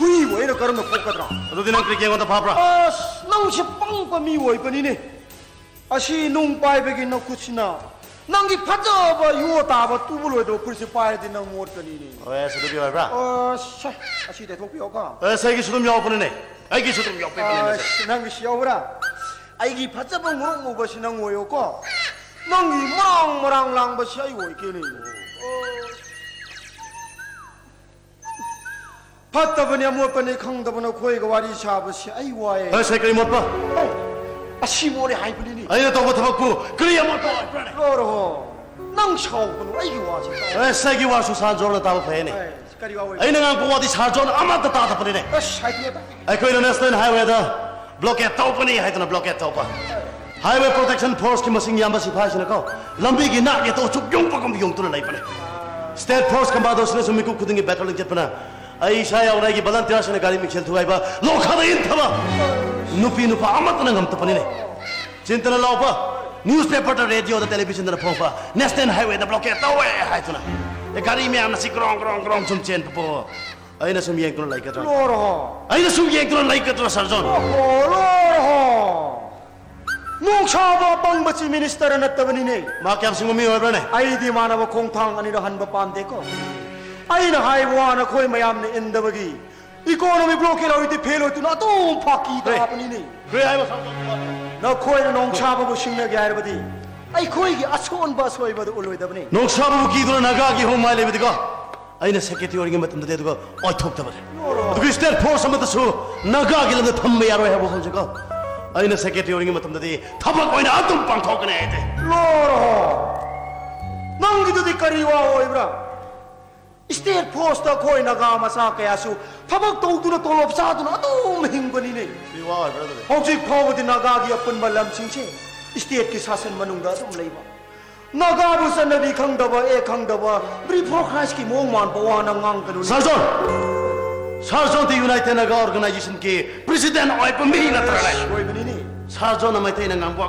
후이 와이를 걸어놓고 가더라. 너 디는 그렇게 한다 봐봐 아 낭시 빵밤이 와이거니네 아시 농바이백이 넣고 치나? 낭기 파자바 유어 다바 뚜블로에도 글쎄 빠야 되나 못거니네 왜 수도 비워봐 어샤 아시 대통 비워가 어 세기 수도 여보네. 아기 수도 여보네. 아시 낭기 시여보라. 아기 파자바 무럭 무버시 낭 오요고 낭기 망마랑 랑버시 아이고 이게네. ꯐꯠꯇꯕꯅꯤ ꯑꯃꯣꯠꯄꯅꯤ ꯈꯪꯗꯕꯅ ꯈꯣꯏꯒ ꯋꯥꯔꯤ ꯁꯥꯕꯁꯤ ꯑꯩ ꯋꯥꯏꯑꯦ ꯑꯦꯁ ꯑꯩ ꯀꯔꯤ ꯃꯣꯠꯄ ꯑꯁꯤ ꯃꯣꯔꯦ ꯍꯥꯏꯕꯅꯤꯅꯦ ꯑꯩꯅ ꯇꯧꯕ ꯊꯕꯛꯄꯨ ꯀꯔꯤ ꯑꯃꯣꯠꯄ ꯑꯣꯏꯕ꯭ꯔꯥꯅꯦ ꯂꯣꯔꯍꯣ ꯅꯪ ꯁꯥꯎꯒꯅꯨ ꯑꯩꯒꯤ ꯋꯥꯁꯤ ꯇꯥꯎ ꯑꯦꯁ ꯑꯩꯒꯤ ꯋꯥꯁꯨ ꯁꯥꯔꯖꯣꯔꯅ ꯇꯥꯕ ꯐꯩꯅꯦ ꯑꯁ, ꯀꯔꯤ ꯋꯥ ꯑꯣꯏ ꯑꯩꯅ ꯉꯥꯡꯕ ꯋꯥꯗꯤ ꯁꯥꯔꯖꯣꯔꯅ ꯑꯃꯠꯇ ꯇꯥꯗꯕꯅꯤꯅꯦ ꯑꯁ ꯍꯥꯏꯕꯤꯌꯣ ꯑꯩꯈꯣꯏꯅ ꯅꯦꯁꯅꯦꯜ ꯍꯥꯏꯋꯦꯗ ꯕ꯭ꯂꯣꯀꯦꯠ ꯇꯧꯕꯅꯤ ꯍꯥꯏꯗꯅ ꯕ꯭ꯂꯣꯀꯦꯠ ꯇꯧꯕ ꯍꯥꯏꯋꯦ ꯄ꯭ꯔꯣꯇꯦꯛꯁꯟ ꯐꯣꯔꯁꯀꯤ ꯃꯁꯤꯡ ꯌꯥꯝꯕ ꯁꯤꯐꯥꯏꯁꯤꯅꯀꯣ ꯂꯝꯕꯤꯒꯤ ꯅꯥꯛ ꯌꯦꯠꯇ ꯆꯨꯞ ꯌꯨꯡꯕꯒꯨꯝ ꯌꯨꯡꯇꯨꯅ ꯂꯩꯕꯅꯦ ꯁ꯭ꯇꯦꯠ ꯐꯣꯔꯁ ꯀꯝꯕꯥꯗꯣꯁꯤꯅꯁꯨ ꯃꯤꯀꯨꯞ ꯈꯨꯗꯤꯡꯒꯤ ꯕꯦꯇꯜ ꯆꯠꯄꯅ 아이샤 야오나기 발란 테라시네 가리미 켈투가이바 로카다 인타바 누피 누파 아마트는 감타 파니네 진타나 라오파 न्यूज़पेपर टा रेडियो टा टेलीविज़न टा फोफा नेशनल हाईवे टा ब्लॉकेट टा वे हाई तुना ये गाड़ी में हमने सिक्रोंग क्रोंग क्रोंग सुम चेन पपो अइना सुम येंग तुना लाइक करा लोर हो अइना सुम येंग तुना लाइक करा सर्जन लोर हो नुक्षाबा पंग बची मिनिस्टर न तबनी ने माँ क्या सिंगमी हो बने आई दी मानव कोंग थांग अनिरो हन बपान देखो ꯑꯩꯅ ꯍꯥꯏꯕ ꯋꯥꯅ ꯑꯩꯈꯣꯏ ꯃꯌꯥꯝꯅ ꯏꯟꯗꯕꯒꯤ ꯏꯀꯣꯅꯣꯃꯤ ꯕ꯭ꯂꯣꯀꯦꯠ ꯑꯣꯏꯗꯤ ꯐꯦꯜ ꯑꯣꯏꯗꯨꯅ ꯑꯗꯨꯝ ꯐꯥꯀꯤ ꯇꯥꯕꯅꯤꯅꯦ ꯀꯔꯤ ꯍꯥꯏꯕ ꯁꯔꯖꯣꯟ ꯅꯈꯣꯏꯅ ꯅꯣꯡꯁꯥꯕꯕꯨ ꯁꯤꯡꯅꯒꯦ ꯍꯥꯏꯔꯕꯗꯤ ꯑꯩꯈꯣꯏꯒꯤ ꯑꯁꯣꯟꯕ ꯑꯁꯣꯏꯕꯗꯨ ꯎꯠꯂꯣꯏꯗꯕꯅꯤ ꯅꯣꯡꯁꯥꯕꯨ ꯀꯤꯗꯨꯅ ꯅꯥꯒꯥꯒꯤ ꯍꯣꯝ ꯃꯥꯏ ꯂꯩꯕꯗꯤꯀꯣ ꯑꯩꯅ ꯁꯦꯀ꯭ꯔꯦꯇꯔꯤ ꯑꯣꯏꯔꯤꯉꯩ ꯃꯇꯝꯗꯗꯤ ꯑꯗꯨꯒ ꯑꯣꯏꯊꯣꯛꯇꯕꯅꯦ ꯑꯗꯨꯒ ꯁ꯭ꯇꯦꯠ ꯐꯣꯔꯁ ꯑꯃꯗꯁꯨ ꯅꯥꯒꯥꯒꯤ ꯂꯝꯗ ꯊꯝꯕ ꯌꯥꯔꯣꯏ ꯍꯥꯏꯕ ꯋꯥꯐꯝꯁꯤꯀꯣ ꯑꯩꯅ ꯁꯦꯀ꯭ꯔꯦꯇꯔꯤ ꯑꯣꯏꯔꯤꯉꯩ ꯃꯇꯝꯗꯗꯤ ꯊꯕꯛ ꯑꯣꯏꯅ ꯑꯗꯨꯝ ꯄꯥꯡꯊꯣꯛꯀꯅꯤ ꯍꯥꯏꯗꯤ ꯂꯣꯔꯍꯣ ꯅꯪꯒꯤꯗꯨꯗꯤ ꯀꯔꯤ ꯋꯥ ꯑꯣꯏꯕ꯭ꯔꯥ स्टेट फोर्सता खोइना गा मसा कयासु फबक तौदुन तोलोप सादुन अदुम हिंगबनी ने बिवा ब्रदर अपन बलम सिंचे शासन मनुंगा अदुम लेबा नागा बुसन दि खंगदब ए खंगदब ब्री फॉर क्राइस्ट की मोंग मान बवा ना ngang कनु सरजोन सरजोन प्रेसिडेंट ओय पमी ना तरले खोइबनी ने सरजोन मैते ना ngang बवा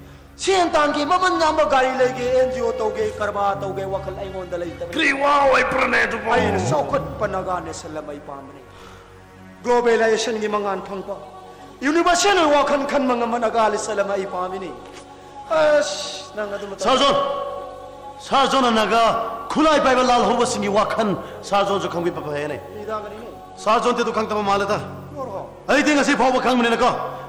ꯁꯦꯟ ꯇꯥꯟꯒꯤ ꯃꯃꯟ ꯌꯥꯝꯕ ꯒꯥꯔꯤ ꯂꯩꯒꯦ ꯑꯦꯟ ꯖꯤ ꯑꯣ ꯇꯧꯒꯦ ꯀꯔꯕꯥꯔ ꯇꯧꯒꯦ ꯋꯥꯈꯜ ꯑꯩꯉꯣꯟꯗ ꯂꯩꯇꯕ ꯀꯔꯤ ꯋꯥꯎ ꯑꯩ ꯑꯩꯅ ꯆꯥꯎꯈꯠꯄ ꯅꯒꯥ ꯅꯦꯁꯟ ꯑꯃ ꯄꯥꯝꯕꯅꯤ ꯒ꯭ꯂꯣꯕꯦꯂꯥꯏꯖꯦꯁꯟꯒꯤ ꯃꯉꯥꯟ ꯐꯪꯕ ꯌꯨꯅꯤꯚꯔꯁꯦꯜ ꯋꯥꯈꯜ ꯈꯟꯕ ꯉꯝꯕ ꯅꯒꯥ ꯂꯤꯁꯜ ꯑꯩ ꯄꯥꯝꯃꯤꯅꯤ ꯑꯁ ꯅꯪ ꯑꯗꯨꯝ ꯁꯥꯔꯖꯣꯟ ꯁꯥꯔꯖꯣꯟ ꯅꯒꯥ ꯈꯨꯂꯥꯏ ꯄꯥꯏꯕ ꯂꯥꯜ ꯍꯧꯕꯁꯤꯡꯒꯤ ꯋꯥꯈꯜ ꯁꯥꯔꯖꯣꯟꯁꯨ ꯈꯪꯕꯤ ꯄꯥꯄ ꯍꯦꯅꯦ ꯁꯥꯔꯖꯣꯟ ꯈꯪꯗꯕ ꯃꯥꯜꯂꯦꯗ ꯑꯩꯗꯤ ꯉꯁꯤ ꯈꯪꯕꯅꯤꯅꯀꯣ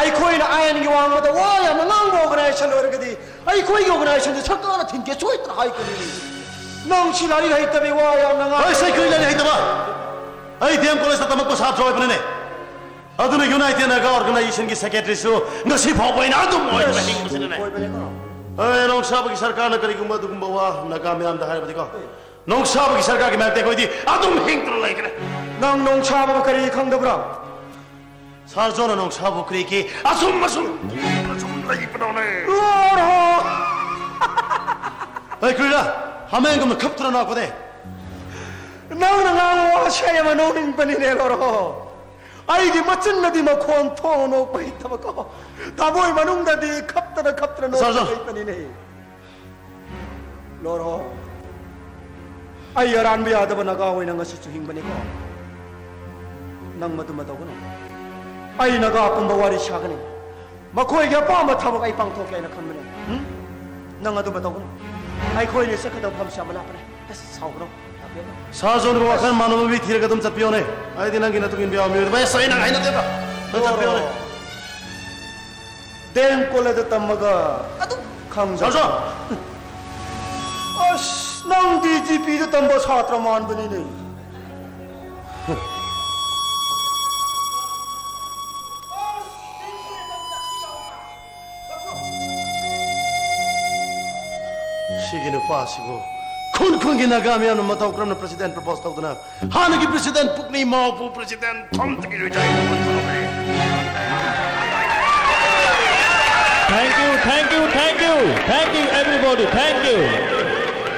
ꯑꯩꯈꯣꯏꯅ ꯑꯥꯏꯟꯒꯤ ꯋꯥꯡꯃꯗ ꯋꯥ ꯌꯥꯝꯅ ꯉꯥꯡꯕ ꯑꯣꯔꯒꯅꯥꯏꯖꯦꯁꯟ ꯑꯣꯏꯔꯒꯗꯤ ꯑꯩꯈꯣꯏꯒꯤ ꯑꯣꯔꯒꯅꯥꯏꯖꯦꯁꯟꯁꯦ ꯁꯔꯀꯥꯔꯅ ꯊꯤꯡꯒꯦ ꯁꯣꯏꯗꯅ ꯍꯥꯏꯒꯅꯤ ꯅꯪ ꯁꯤ ꯂꯥꯏꯔꯤꯛ ꯍꯩꯇꯕꯤ ꯋꯥ ꯌꯥꯝꯅ ꯉꯥꯡ ꯑꯩ ꯁꯥꯏꯀꯜ ꯂꯩ ꯍꯩꯇꯕ ꯑꯩ ꯗꯤ ꯑꯦꯝ ꯀꯣꯂꯦꯖꯇ ꯇꯝꯃꯛꯄ ꯁꯥꯇ꯭ꯔ ꯑꯣꯏꯕꯅꯤꯅꯦ ꯑꯗꯨꯅ ꯌꯨꯅꯥꯏꯇꯦꯠ ꯅꯥꯒꯥ ꯑꯣꯔꯒꯅꯥꯏꯖꯦꯁꯟꯒꯤ ꯁꯦꯀ꯭ꯔꯦꯇꯔꯤꯁꯨ ꯉꯁꯤ ꯐꯥꯎꯕ ꯑꯩꯅ ꯑꯗꯨꯝ ꯑꯣꯏꯗꯨꯅ ꯍꯤꯡꯕꯁꯤꯅꯅꯦ ꯑꯣꯏꯕꯅꯤꯀꯣ ꯑꯦ ꯅꯣꯡꯁꯥꯕꯒꯤ ꯁꯔꯀꯥꯔꯅ ꯀꯔꯤꯒꯨꯝꯕ ꯑꯗꯨꯒꯨꯝꯕ ꯋꯥ ꯅꯥꯒꯥ ꯃꯌꯥꯝꯗ ꯍꯥꯏꯔꯕꯗꯤꯀꯣ ꯅꯣꯡꯁꯥꯕꯒꯤ ꯁꯔꯀꯥꯔꯒꯤ ꯃꯥꯌꯣꯛꯇ ꯑꯩꯈꯣꯏꯗꯤ ꯑꯗꯨꯝ ꯍꯤꯡꯗꯨꯅ ꯂꯩꯒꯅꯤ ꯅꯪ ꯅꯣꯡꯁꯥꯕ ꯀꯔꯤ ꯈꯪꯗꯕ꯭ꯔꯥ 사전에 옥사부 그리기. 아숨 마숨 정말 이쁘다네 으로 아이 글라 하면 그만 컵 들어나고대 나는 아무 아시아야만 오는 분이네 로로 아이디 멋진 너디 뭐 콘토 노빠 있다 뭐 먹고 다보이만 웅다디 컵 들어 컵 들어 노빠 있다니네. 로로 아이 열한 비 아드버 나가 오이는 것이 주행분이고. 낙마도 마다구나 अनग अपुब वारी सागने मकोई अपाम थबक पाथोके खनबने नंग अखोने चकद फम से लापने साउरो साजोन वखन मानव भी थीर कदम चपियोने आई दिन की नतुगिन बिया मियो भाई सही ना हाइन देबा तो चपियोने देन कोले द तमगा अदु खम जा जा अस नंग डीजीपी द तंबो छात्र मान बनी नहीं Шигину пасигу. Кун кунги нагами ану мата украмна президент пропоста Thank you, thank you, thank you, thank you everybody, thank you.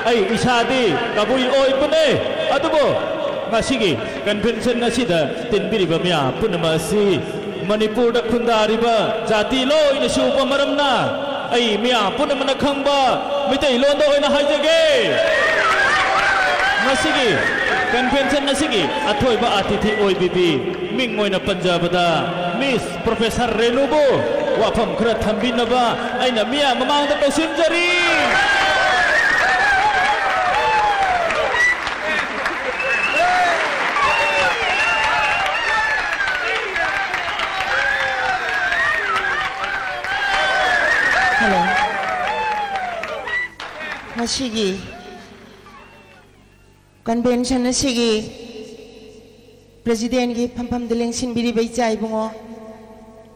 Ay, isadi, kabul oy pune, adubo. Masigi, convention nasida, tin biribamya punamasi. Manipur da kundari ba, jati lo ina shupa maramna. ꯑꯩ ꯃꯤꯌꯥꯝ ꯄꯨꯝꯅꯃꯛꯅ ꯈꯪꯕ ꯃꯩꯇꯩꯂꯣꯟꯗ ꯑꯣꯏꯅ ꯍꯥꯏꯖꯒꯦ ꯉꯁꯤꯒꯤ convention ꯑꯁꯤꯒꯤ ꯑꯊꯣꯏꯕ ꯑꯇꯤꯊꯤ ꯑꯣꯏꯕꯤꯕꯤ ꯃꯤꯡ ꯑꯣꯏꯅ ꯄꯟꯖꯕꯗ ꯃꯤꯁ ꯄ꯭ꯔꯣꯐꯦꯁꯔ ꯔꯦꯅꯨꯕꯨ ꯋꯥꯐꯝ ꯈꯔ ꯊꯝꯕꯤꯅꯕ ꯑꯩꯅ ꯃꯤꯌꯥꯝ ꯃꯃꯥꯡꯗ ꯀꯧꯁꯤꯟꯖꯔꯤ 하시기 컨벤션 하시기 프레지던트기 팜팜 들링 신비리 베이자 이봉어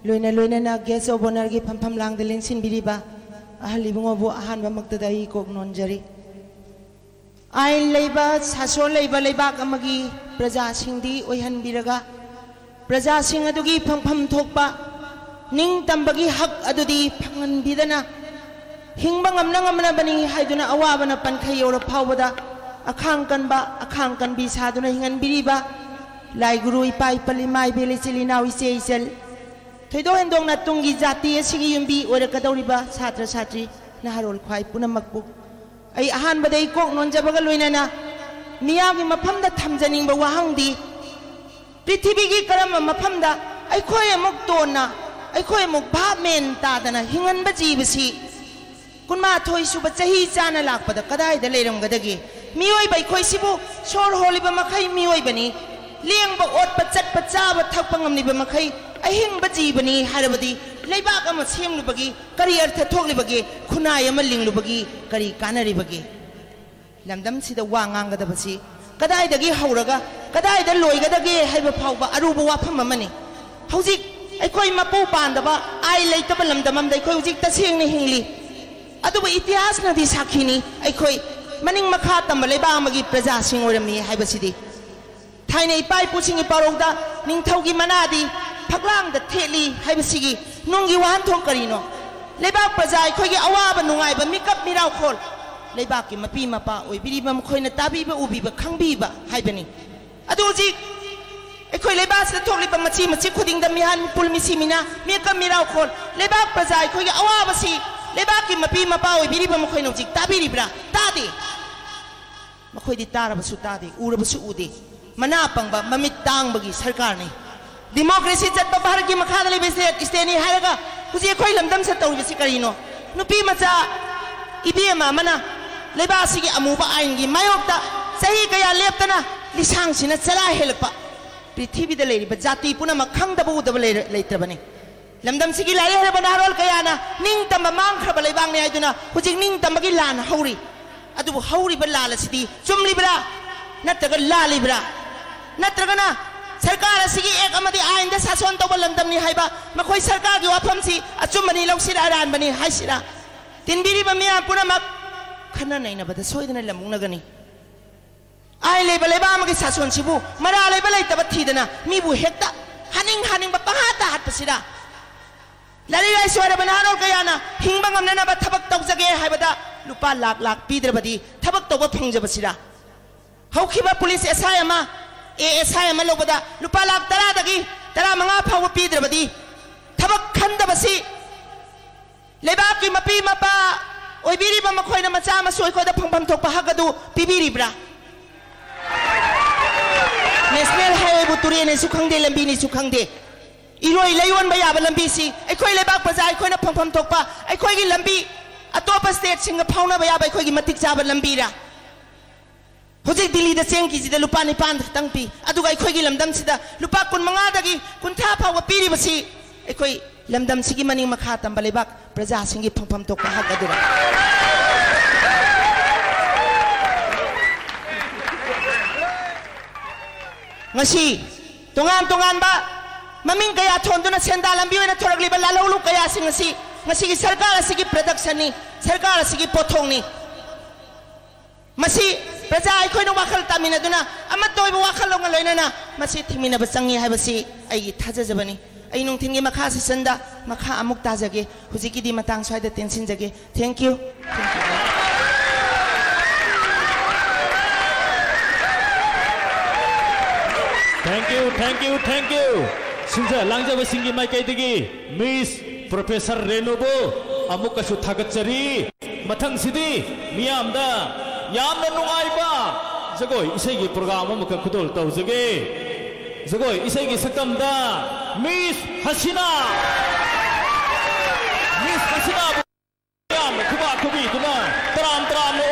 로이나 로이나나 게스 오버너 기 팜팜 랑 들링 신비리 바 아할 이봉어 부 아한 바먹다다 이고 논저리 아일 레이바 사소 레이바 레이바 감기 프레자 싱디 오이한 비르가 프레자 싱어두기 팜팜 톡바 닝 담바기 학 아두디 팡은 비다나 hingmangam nangam na bani haiduna awawa na pan kayo ra pawada akhang kan ba? Akhang kan bi saduna hingan biri ba? Lai guru ipai pali mai bele sili nawi seisel thoido hendong na tungi jati asigi yumbi ore kadawri ba? Satra satri na harol khwai punamakpu ai ahan badai kok non jabaga loina na miyagi mapamda thamjaning ba wahang di? Prithibigi gi karama mapamda ai khoi amuk to na ai khoi amuk bha men ta dana hingan ba jibsi कुनमाथोई सूब चाही चाना लापद कदाईद लेरमगदगी मियोब अखोसीबू सोर होलीब मखई लेंब ओटप चटप चाब थकपनीब मखई अहिंब जीबनी हरबदी करी अर्थ थोलिबगी खुनाय अम लिंगलुबगी करी कानरीबगी लमदम सिद वा गांगदबसी कदाईदगी हौरगा कदाईद लोयगदगे हैब फाउब अरूब वाफम अमनी हौजिक अखोई आई लेतब लमदम अमद हिंगली ꯑꯗꯨꯕꯨ ꯏꯇꯤꯍꯥꯁꯅꯗꯤ ꯁꯥꯈꯤꯅꯤ ꯑꯩꯈꯣꯏ ꯃꯅꯤꯡ ꯃꯈꯥ ꯇꯝꯕ ꯂꯩꯕꯥꯛ ꯑꯃꯒꯤ ꯄ꯭ꯔꯖꯥꯁꯤꯡ ꯑꯣꯏꯔꯝꯃꯤ ꯍꯥꯏꯕꯁꯤꯗꯤ ꯊꯥꯏꯅ ꯏꯄꯥ ꯏꯄꯨꯁꯤꯡꯒꯤ ꯄꯥꯎꯔꯧꯗ ꯅꯤꯡꯊꯧꯒꯤ ꯃꯅꯥꯗꯤ ꯐꯛꯂꯥꯡꯗ ꯊꯦꯠꯂꯤ ꯍꯥꯏꯕꯁꯤꯒꯤ ꯅꯨꯡꯒꯤ ꯋꯥꯍꯟꯊꯣꯛ ꯀꯔꯤꯅꯣ ꯂꯩꯕꯥꯛ ꯄ꯭ꯔꯖꯥ ꯑꯩꯈꯣꯏꯒꯤ ꯑꯋꯥꯕ ꯅꯨꯡꯉꯥꯏꯕ ꯃꯤꯀꯞ ꯃꯤꯔꯥꯎꯈꯣꯜ ꯂꯩꯕꯥꯛꯀꯤ ꯃꯄꯤ ꯃꯄꯥ ꯑꯣꯏꯕꯤꯔꯤꯕ ꯃꯈꯣꯏꯅ ꯇꯥꯕꯤꯕ ꯎꯕꯤꯕ ꯈꯪꯕꯤꯕ ꯍꯥꯏꯕꯅꯤ ꯑꯗꯨ ꯍꯧꯖꯤꯛ ꯑꯩꯈꯣꯏ ꯂꯩꯕꯥꯛꯁꯤꯗ ꯊꯣꯛꯂꯤꯕ ꯃꯆꯤ ꯃꯆꯤ ꯈꯨꯗꯤꯡꯗ ꯃꯤꯍꯥꯟ ꯃꯤꯄꯨꯜ ꯃꯤꯁꯤ ꯃꯤꯅꯥ ꯃꯤꯀꯞ ꯃꯤꯔꯥꯎꯈꯣꯜ ꯂꯩꯕꯥꯛ ꯄ꯭ꯔꯖꯥ ꯑꯩꯈꯣꯏꯒꯤ ꯑꯋꯥꯕꯁꯤ लेबाकी मपी मपा ओइबिरिबा मखोइनो जिक ताबिरिब्रा तादे मखोइदि तारबसु तादे उरबसु उदे मना पंगबा ममित तांगबगी सरकार ने डेमोक्रेसी चतप भारत की मखाद लेबे से स्टेनी हारगा कुजी अखोइ लमदम से तौबसि करिनो नुपी मचा इबेमा मना लेबासी की अमुबा आइनगी मायोक्ता सही कया लेप्तना लिसांसिना चला हेलपा पृथ्वीद लेरिबा जाति पुनम खंगदबु दबले लेत्रबने ले lamdamsigi lai hera banarol kayana ning tamba mangkhra balai bang mai aduna hujik ning tamba gi lan hauri adubu hauri ba lal sidi chumli bra natraga lali bra natraga na सरकार असिगी एक अमदी आइंदा शासन तौब लमदमनी हाइबा मखोय सरकार की वाफमसी अचुमनी लौसिरा अरानबनी हाइसिरा तिनबिरी बमिया पुनमक खना नहीं न बदा सोइदन लमुनगनी आइ लेबा लेबा मगे शासन सिबु मरा लेबा लेतबा थीदना मीबु हेक्ता हनिंग हनिंग बपहाता हाटपसिरा ꯂꯥꯏꯔꯤꯛ ꯂꯥꯏꯁꯨ ꯍꯩꯔꯕ ꯅꯍꯥꯔꯣꯜ ꯀꯌꯥꯅ ꯍꯤꯡꯕ ꯉꯝꯅꯅꯕ ꯊꯕꯛ ꯇꯧꯖꯒꯦ ꯍꯥꯏꯕꯗ ꯂꯨꯄꯥ ꯂꯥꯛ ꯂꯥꯛ ꯄꯤꯗ꯭ꯔꯕꯗꯤ ꯊꯕꯛ ꯇꯧꯕ ꯐꯪꯖꯕꯁꯤꯔꯥ ꯍꯧꯈꯤꯕ ꯄꯨꯂꯤꯁ ꯑꯦꯁ ꯑꯥꯏ ꯑꯃ ꯑꯦ ꯑꯦꯁ ꯑꯥꯏ ꯑꯃ ꯂꯧꯕꯗ ꯂꯨꯄꯥ ꯂꯥꯛ ꯇꯔꯥꯗꯒꯤ ꯇꯔꯥ ꯃꯉꯥ ꯐꯥꯎꯕ ꯄꯤꯗ꯭ꯔꯕꯗꯤ ꯊꯕꯛ ꯈꯟꯗꯕꯁꯤ ꯂꯩꯕꯥꯛꯀꯤ ꯃꯄꯤ ꯃꯄꯥ ꯑꯣꯏꯕꯤꯔꯤꯕ ꯃꯈꯣꯏꯅ ꯃꯆꯥ ꯃꯁꯨ ꯑꯩꯈꯣꯏꯗ ꯐꯪꯐꯝ ꯊꯣꯛꯄ ꯍꯛ ꯑꯗꯨ ꯄꯤꯕꯤꯔꯤꯕ꯭ꯔꯥ ꯅꯦꯁꯅꯦꯜ ꯍꯥꯏꯋꯦꯕꯨ ꯇꯨꯔꯦꯟꯅꯁꯨ ꯈꯪꯗꯦ ꯂꯝꯕꯤꯅꯤꯁꯨ ꯈꯪꯗꯦ อีรวยเลยวันไปยาบลัมบีซีไอ้คนเลยบักปะใจไอ้คนน่ะพังพังทุกปะไอ้คนกินลัมบีอัตัวปะสเตจชิงกับพ่อหน้าไปยาไปคนกินมาติดจ้าบลัมบีระหัวใจดิลีเดเซียงกิจเดลุปานิปานตั้งปีอัตุกไอ้คนกินลัมดัมซิดะลุปักคุณมังอาดกีคุณท้าพ่อว่าปีริบสีไอ้คนลัมดัมซิกิมันยังมาขาดตั้งบลัมบักปะใจชิงกับพังพังทุกปะฮักกันดูระงั้นสิตรงงานตรงงานบ้า maming kaya thonduna senda lambi oina thoragliba lalolu kaya sing ngasi ngasi gi sarkar asigi production ni sarkar asigi pothong ni masi praja aikoi no wakhal tamina duna ama toy bu wakhal lo ngaloina na masi thimina ba changi hai basi ai thaja jabani ai nung thingi makha se senda makha amuk ta jage hujiki di matang swaida tension jage thank you thank you Thank you, thank you, thank you. Sinja langjaba singi mai kai digi Miss Professor Renobo amuk kasu thagatsari mathang sidi miyam da. Yamna nungai ba. Jagoi isai gi program amuk khudol tau jage jagoi isai gi sakam da. Miss Hasina. Miss Hasina yam kuba kubi tuna. Tram tram no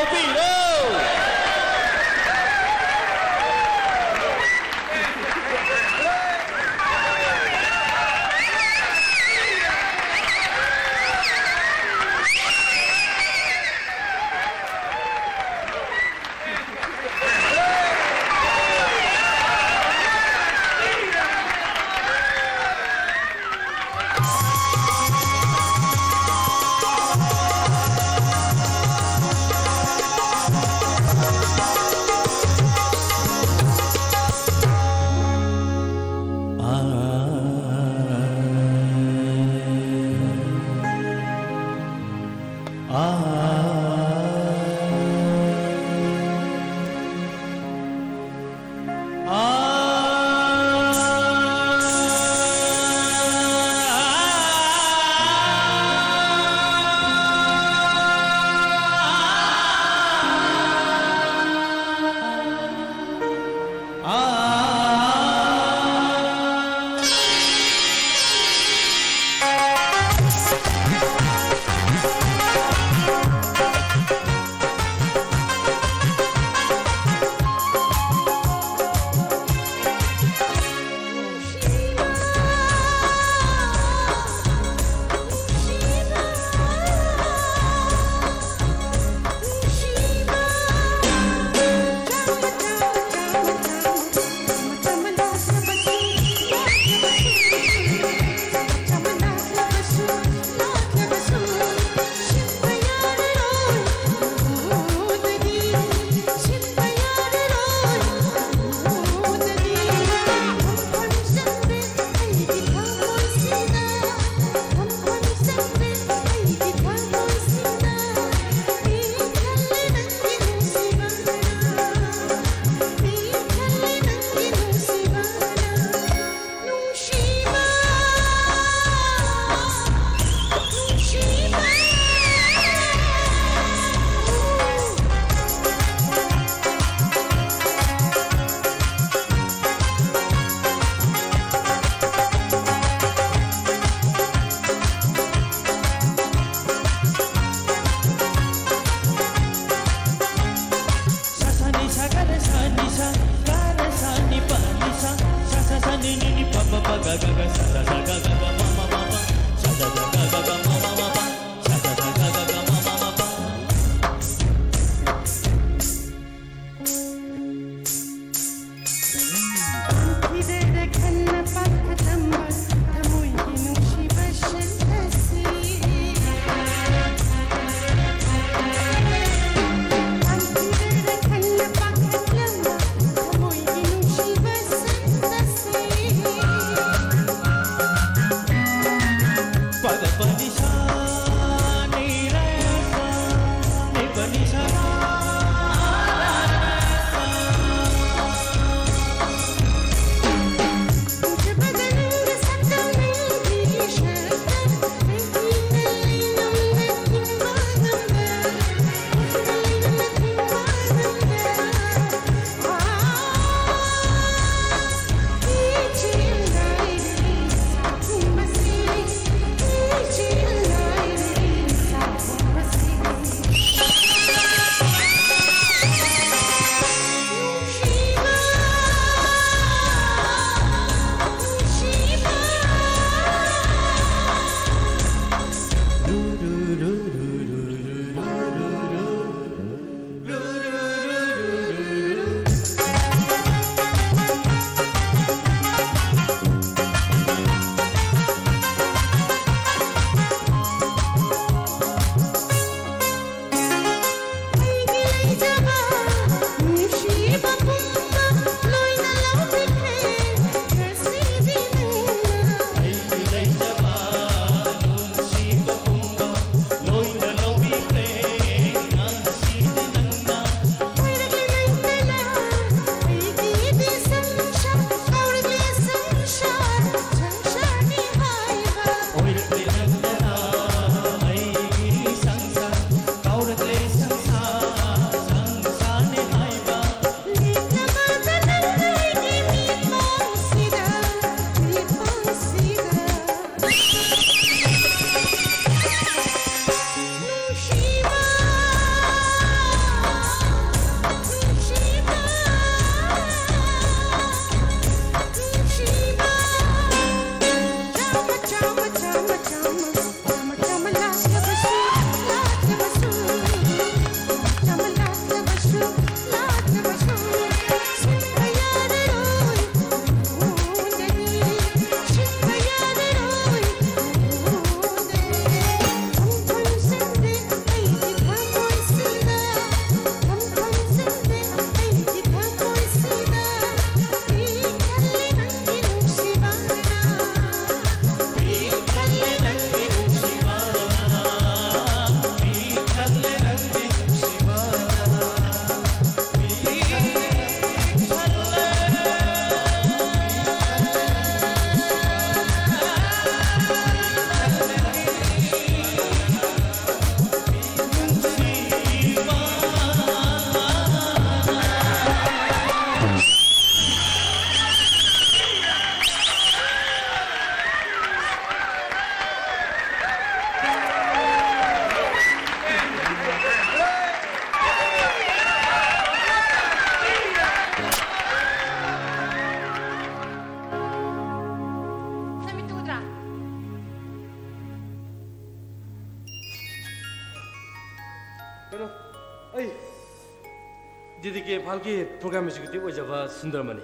가면서 그때 오자봐 순돌머니.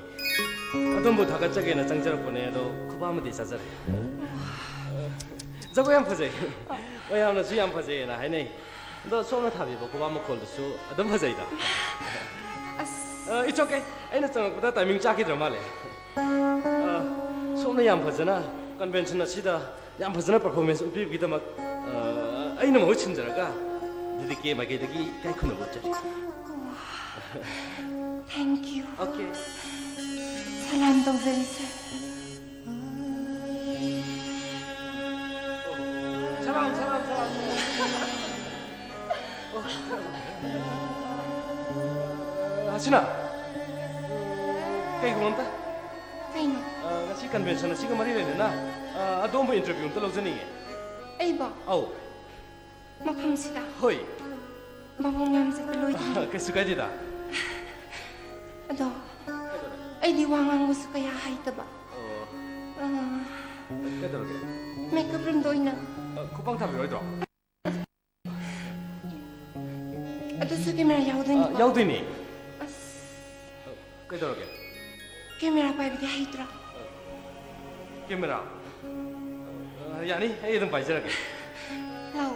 아도 뭐 다가짜게나 장자로 보내도 그밤은 대사자래 저거 안 퍼져 왜 하나 주의 안 퍼져 나 하네. 너 소문 답이 뭐 그밤은 걸렸어 아도 퍼져이다? 어 이쪽 게 애는 저거보다 타이밍 짜게 좀 말해 어 소문이 안 퍼져나 컨벤션나 시다. 안 퍼져나 퍼포먼스 우리기다 막 아이는 뭐 친절할까? 느리게 막이득이 깔끔하고 어쩌지. Thank you. Okay. 사랑 동생이 사랑 사랑 사랑. 하진아. 그게 뭔데? 타이노. 아, 시 컨벤션 지금 말이 되나? 아, 너무 인터뷰 떨어지니. 에이 봐. 아우. 뭐 밤시다. 호이. 뭐 보면 이제 그 로이다. 그 수가지다. Ano? Ay, diwangang gusto kaya haita ba? Oo. Ah. Kadalga. Make up, run to ina. Kupang tabi oito. Ato sa kamera yaudin ko. Yaudin ni. Kadalga. Kamera pa ibigay haitra. Kamera. Yani, ay, itong pa siya lagi. Lao.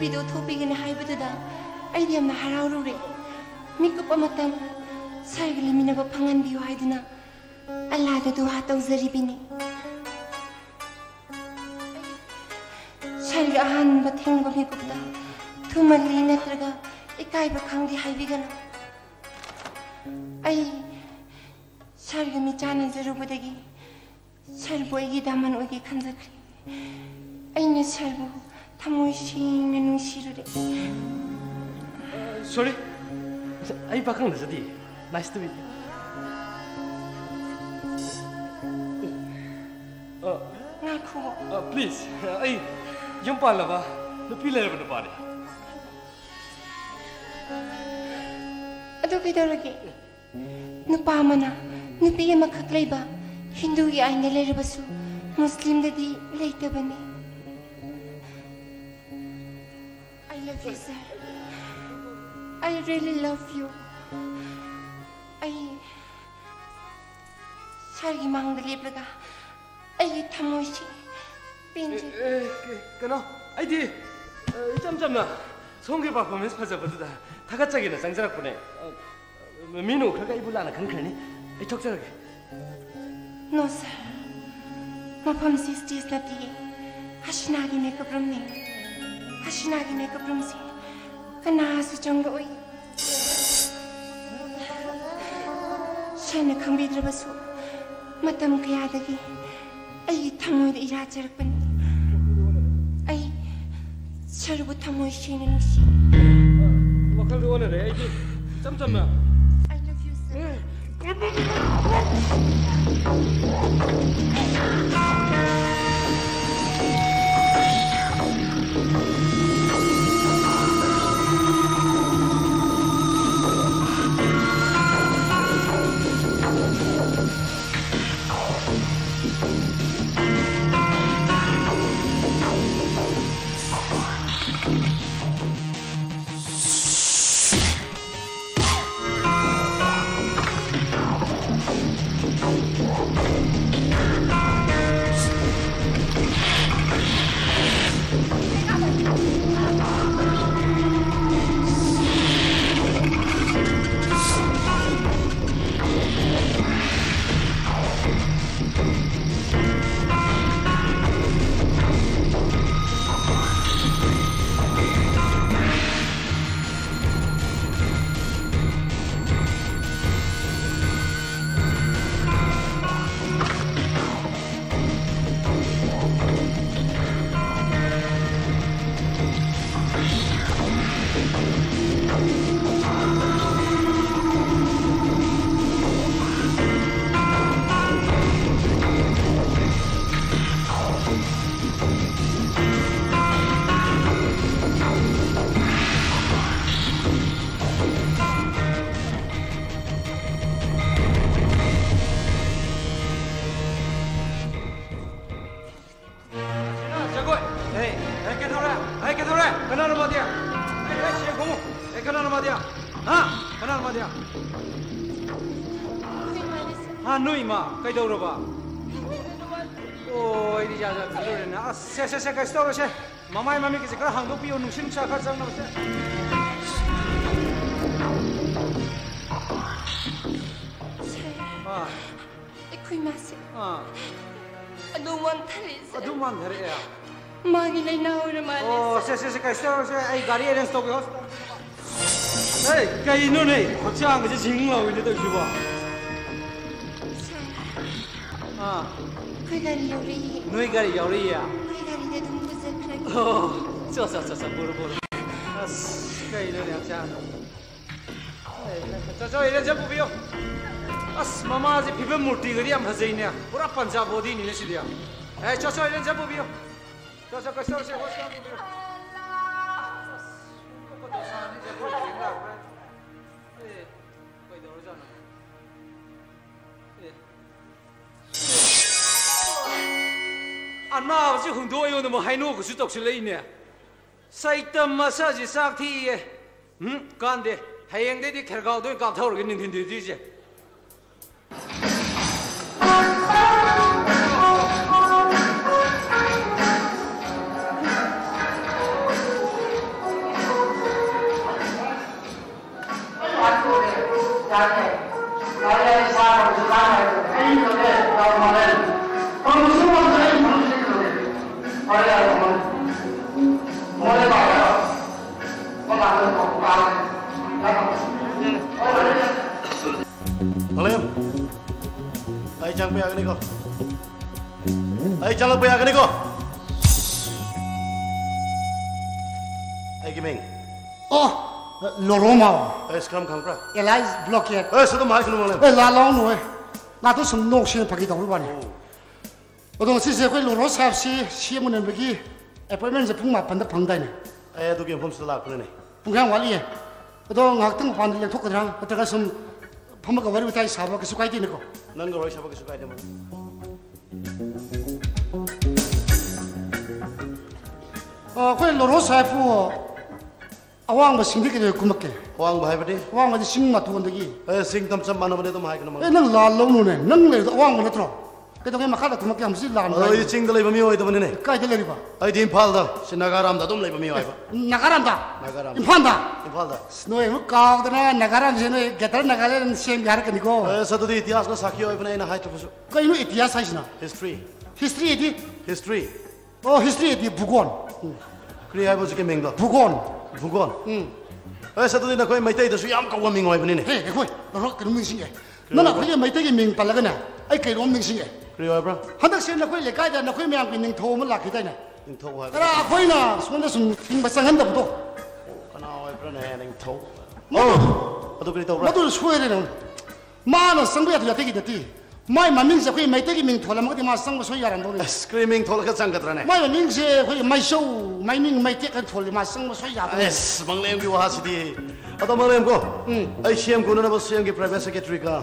비도 토픽은 하이브드다. 아이디엄나 하라우루레 믿고 뻔마땅 살그리 미나고 방안 비와이드나. 알라드도 하동 서리비니. 살가 한 바탱 거 믿고다 투말리 나트가 이까이브 강디 하이비가나. 아이 살금이 짜는 저루보대기. 살보 이기 다만 오기 감사드리. 아이는 살보 楽しい目の汁です。Sorry, I'm back on the city. Nice to meet you. Uh, uh, please, ay, yung pala ba? Napila naman na pare. Adugi dalagi. Napama na, napiya makaklay ba? Hindu ay nilalabas Muslim na di, laita ba niya? Lisa. I really love you. I 설기망들 예배가 아이 타모시 빈지. 그, 끊어. 아이디 어, 잠잠나 송개바 보면서 파자보다. 다가짜기나 장자락보네. 어, 어, 민우 그가 입을 나나 강클니? 적절하게. 노살 뭐 범시 스티스나티 하시나기 내가 부럽네 하시나기 내 그분세 나수 정도의 샤나 강비들어봐서 마땀 그 야덕이 아이 탐무이도 일하자락뿐 아이 저르고 탐무이 쉬는 시. 막할도 원해래. 이게 짬짬마 I love you sir. Haideau roba. Oh, ini jaga kau ni. Asyik asyik asyik kasih tahu saya. Mama mami kita kerana hanggu piu nungsim cakar cakar nama saya. Ah. Ikui masih. Ah. Aduh mantari. Aduh mantari ya. Magi lain nahu ni mana? Oh, asyik asyik kasih tahu saya. Ini gari ada stok ya. Hey, kau ini ni. Kau cakap macam jinglau ini tu juga. 아. 불가리 요리. 누이가리 요리야. 불가리 내 동부스 크기. 어, 저저저저 모르모르. 아, 시가 이런 양자. 저저 이런 저 보비요. 아스 마마 아직 비변 물티 그리 안 하세이냐. 보라 반자 보디 니네 시디야. 에 저저 이런 저 보비요. 저저 거기서 오세요. 거기서 보비요. 저 사는 이제 거기 있나. ꯑꯅꯥꯕꯁꯤ ꯍꯨꯟꯗꯣꯛꯑꯣ ꯑꯃꯨꯛ ꯍꯥꯏꯅꯣꯛꯀꯁꯨ ꯇꯧꯁꯤꯜꯂꯛꯏꯅꯦ ꯁꯩꯇꯝ ꯃꯁꯥꯁꯤ ꯆꯥꯛ ꯊꯤꯌꯦ ꯎꯝ ꯀꯥꯟꯗꯦ ꯍꯌꯦꯡꯗꯩꯗꯤ ꯈꯦꯔꯒꯥꯎꯗ ꯑꯣꯏꯅ ꯀꯥꯞꯊꯧꯔꯒꯦ ꯅꯨꯡꯊꯤꯟ ꯗ꯭ꯌꯨꯇꯤꯁꯦ Malim. Ayo cang pihak ini kok. Ayo cang pihak ini kok. Ayo gimeng. Oh, loroma. Ayo sekarang kangkra. Elai blockade. Ayo sudah mai kena malam. Ayo lalang nuai. Nah tu semua nong sih pergi tahu lupa ni. 어동 시세 그 로로 삽시 시문에 여기 에포멘트 풍마 반다 방다니 에 도게 범슬라 그러네. 풍강 관리에 어동 학등 반들 토크랑 어떻게 좀 파먹어 버리고 다시 사버 그 수가이 되는 거 난거 로이 사버 그 수가이 되는 거어그 로로 사이프 아왕바 싱디게 되고 그렇게 왕 바이버디 왕 어디 싱마 두건데기 에 싱탐 참 많은 분에도 마이크는 뭐 에는 라로노네? 능래도 왕 그러더라 Kedong yang makal tumak yang mesti lang. Oh, yung ching dalay ba miyo ito manine? Kaya dalay ba? Ay di impal da. Si nagaram da, dum lay ba miyo ay ba? Nagaram da. Nagaram. Impal da. Impal da. Snow yung kaw da na nagaram si no gatar nagaram same yar ka niko. Eh, sa to di itiyas ko sakyo ay panay na hay tapos. Kaya no itiyas ay na. History. History edi. History. Oh, history edi bugon. Kaya ay ba si kemeng da? Bugon. Bugon. Hmm. Eh, sa to di na kaya may tayo da suyam kawa mingo ay panine. Hey, kaya kaya. Narok kanuming singay. Nana kaya may tayo ming palaga na. Ay kaya nung ming singay. 可以不？他会来解的，那会面会能偷我们拉的呢？能偷我？那呢？不上很。能偷。我都偷。我都是出来的人，妈呢？生不要都要给他弟。माई ममिंग से कोई मैते की मा संग सोई यारम दोनी screaming थोला का संग कतरा ने माई मा संग सीएम सेक्रेटरी का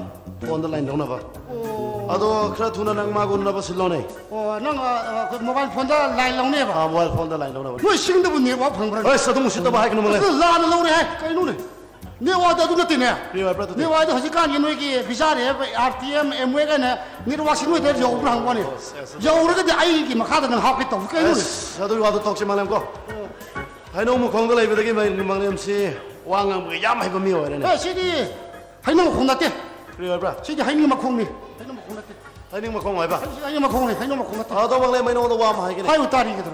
मा ओ मोबाइल फोन लाइन लाउने बा मोबाइल फोन लाइन वा ए सदम न लोरे हाइक ꯅꯦꯠꯋꯥꯛꯇ ꯑꯗꯨ ꯅꯠꯇꯦꯅꯦ ꯅꯦꯠꯋꯥꯛꯇ ꯍꯧꯖꯤꯛꯀꯥꯟꯒꯤ ꯅꯣꯏꯒꯤ ꯚꯤꯖꯥꯔ app R T M M ꯋꯦꯒꯅ ꯅꯦꯠꯋꯥꯛꯁꯤ ꯅꯣꯏꯗ ꯌꯧꯕ꯭ꯔꯥ ꯍꯪꯕꯅꯤ ꯌꯧꯔꯒꯗꯤ ꯑꯩꯒꯤ ꯃꯈꯥꯗ ꯅꯪ ꯍꯥꯞꯀꯦ ꯇꯧ ꯀꯩꯅꯣꯅꯦ ꯑꯗꯨꯒꯤ ꯋꯥꯗꯣ ꯇꯧꯁꯤ ꯃꯥꯂꯦꯝꯀꯣ ꯍꯩꯅꯧ ꯃꯈꯣꯡꯗ ꯂꯩꯕꯗꯒꯤ ꯃꯥꯂꯦꯝꯁꯤ ꯋꯥ ꯉꯥꯡꯕꯒ ꯌꯥꯝ ꯍꯩꯕ ꯃꯤ ꯑꯣꯏꯔꯦꯅꯦ ꯑꯦ ꯁꯤꯗꯤ ꯍꯩꯅꯧ ꯃꯈꯣꯡ ꯅꯠꯇꯦ ꯀꯔꯤ ꯑꯣꯏꯕ꯭ꯔꯥ ꯁꯤꯗꯤ ꯍꯩꯅꯤꯡ ꯃꯈꯣꯡꯅꯤ ꯍꯩꯅꯧ ꯃꯈꯣꯡ ꯅꯠꯇꯦ ꯍꯩꯅꯤꯡ ꯃꯈꯣꯡ ꯑꯣꯏꯕ ꯍꯩꯅꯤꯡ ꯃꯈꯣꯡꯅꯤ ꯍꯩꯅꯧ ꯃꯈꯣꯡ ꯅꯠꯇꯦ ꯑꯗꯣ ꯃꯥꯂꯦꯝ ꯑꯩꯉꯣꯟꯗ ꯋꯥ ꯑꯃ ꯍꯥꯏꯒꯅꯤ ꯍꯥꯏꯌꯨ ꯇꯥꯔꯤꯒꯗ꯭ꯔꯥ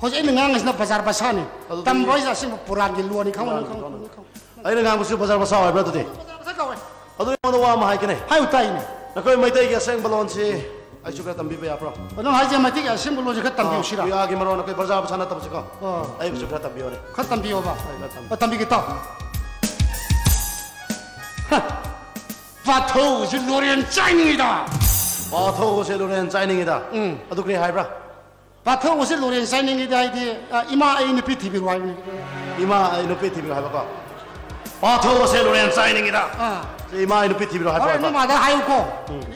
hos em ngang is na bazar basa ni. Tam boy sa sing puran gi luani khang nang khang ai ngang bu su bazar basa ai brother te adu mo wa ma hai kene. Hai utai ni. Na koi mai te gi sing balon si. Ai chu ka tam bi ba pro no hai je mai te gi sing balon si ka tam bi ah, shira. ya gi maro na koi bazar basa na tam si ka. Ah. Ai chu ka tam bi ore ka tam bi ba. Tam bi. Ki ta. Và thâu sẽ luyện trái nghề đó và thâu sẽ luyện trái nghề đó ừ ở đâu cái pathau ose loren signing ide ide ima ai nupi thibing wai ni ima ai nupi thibing ha ba pathau ose loren signing ida ima ai nupi thibing ha ba ni ma da hai ko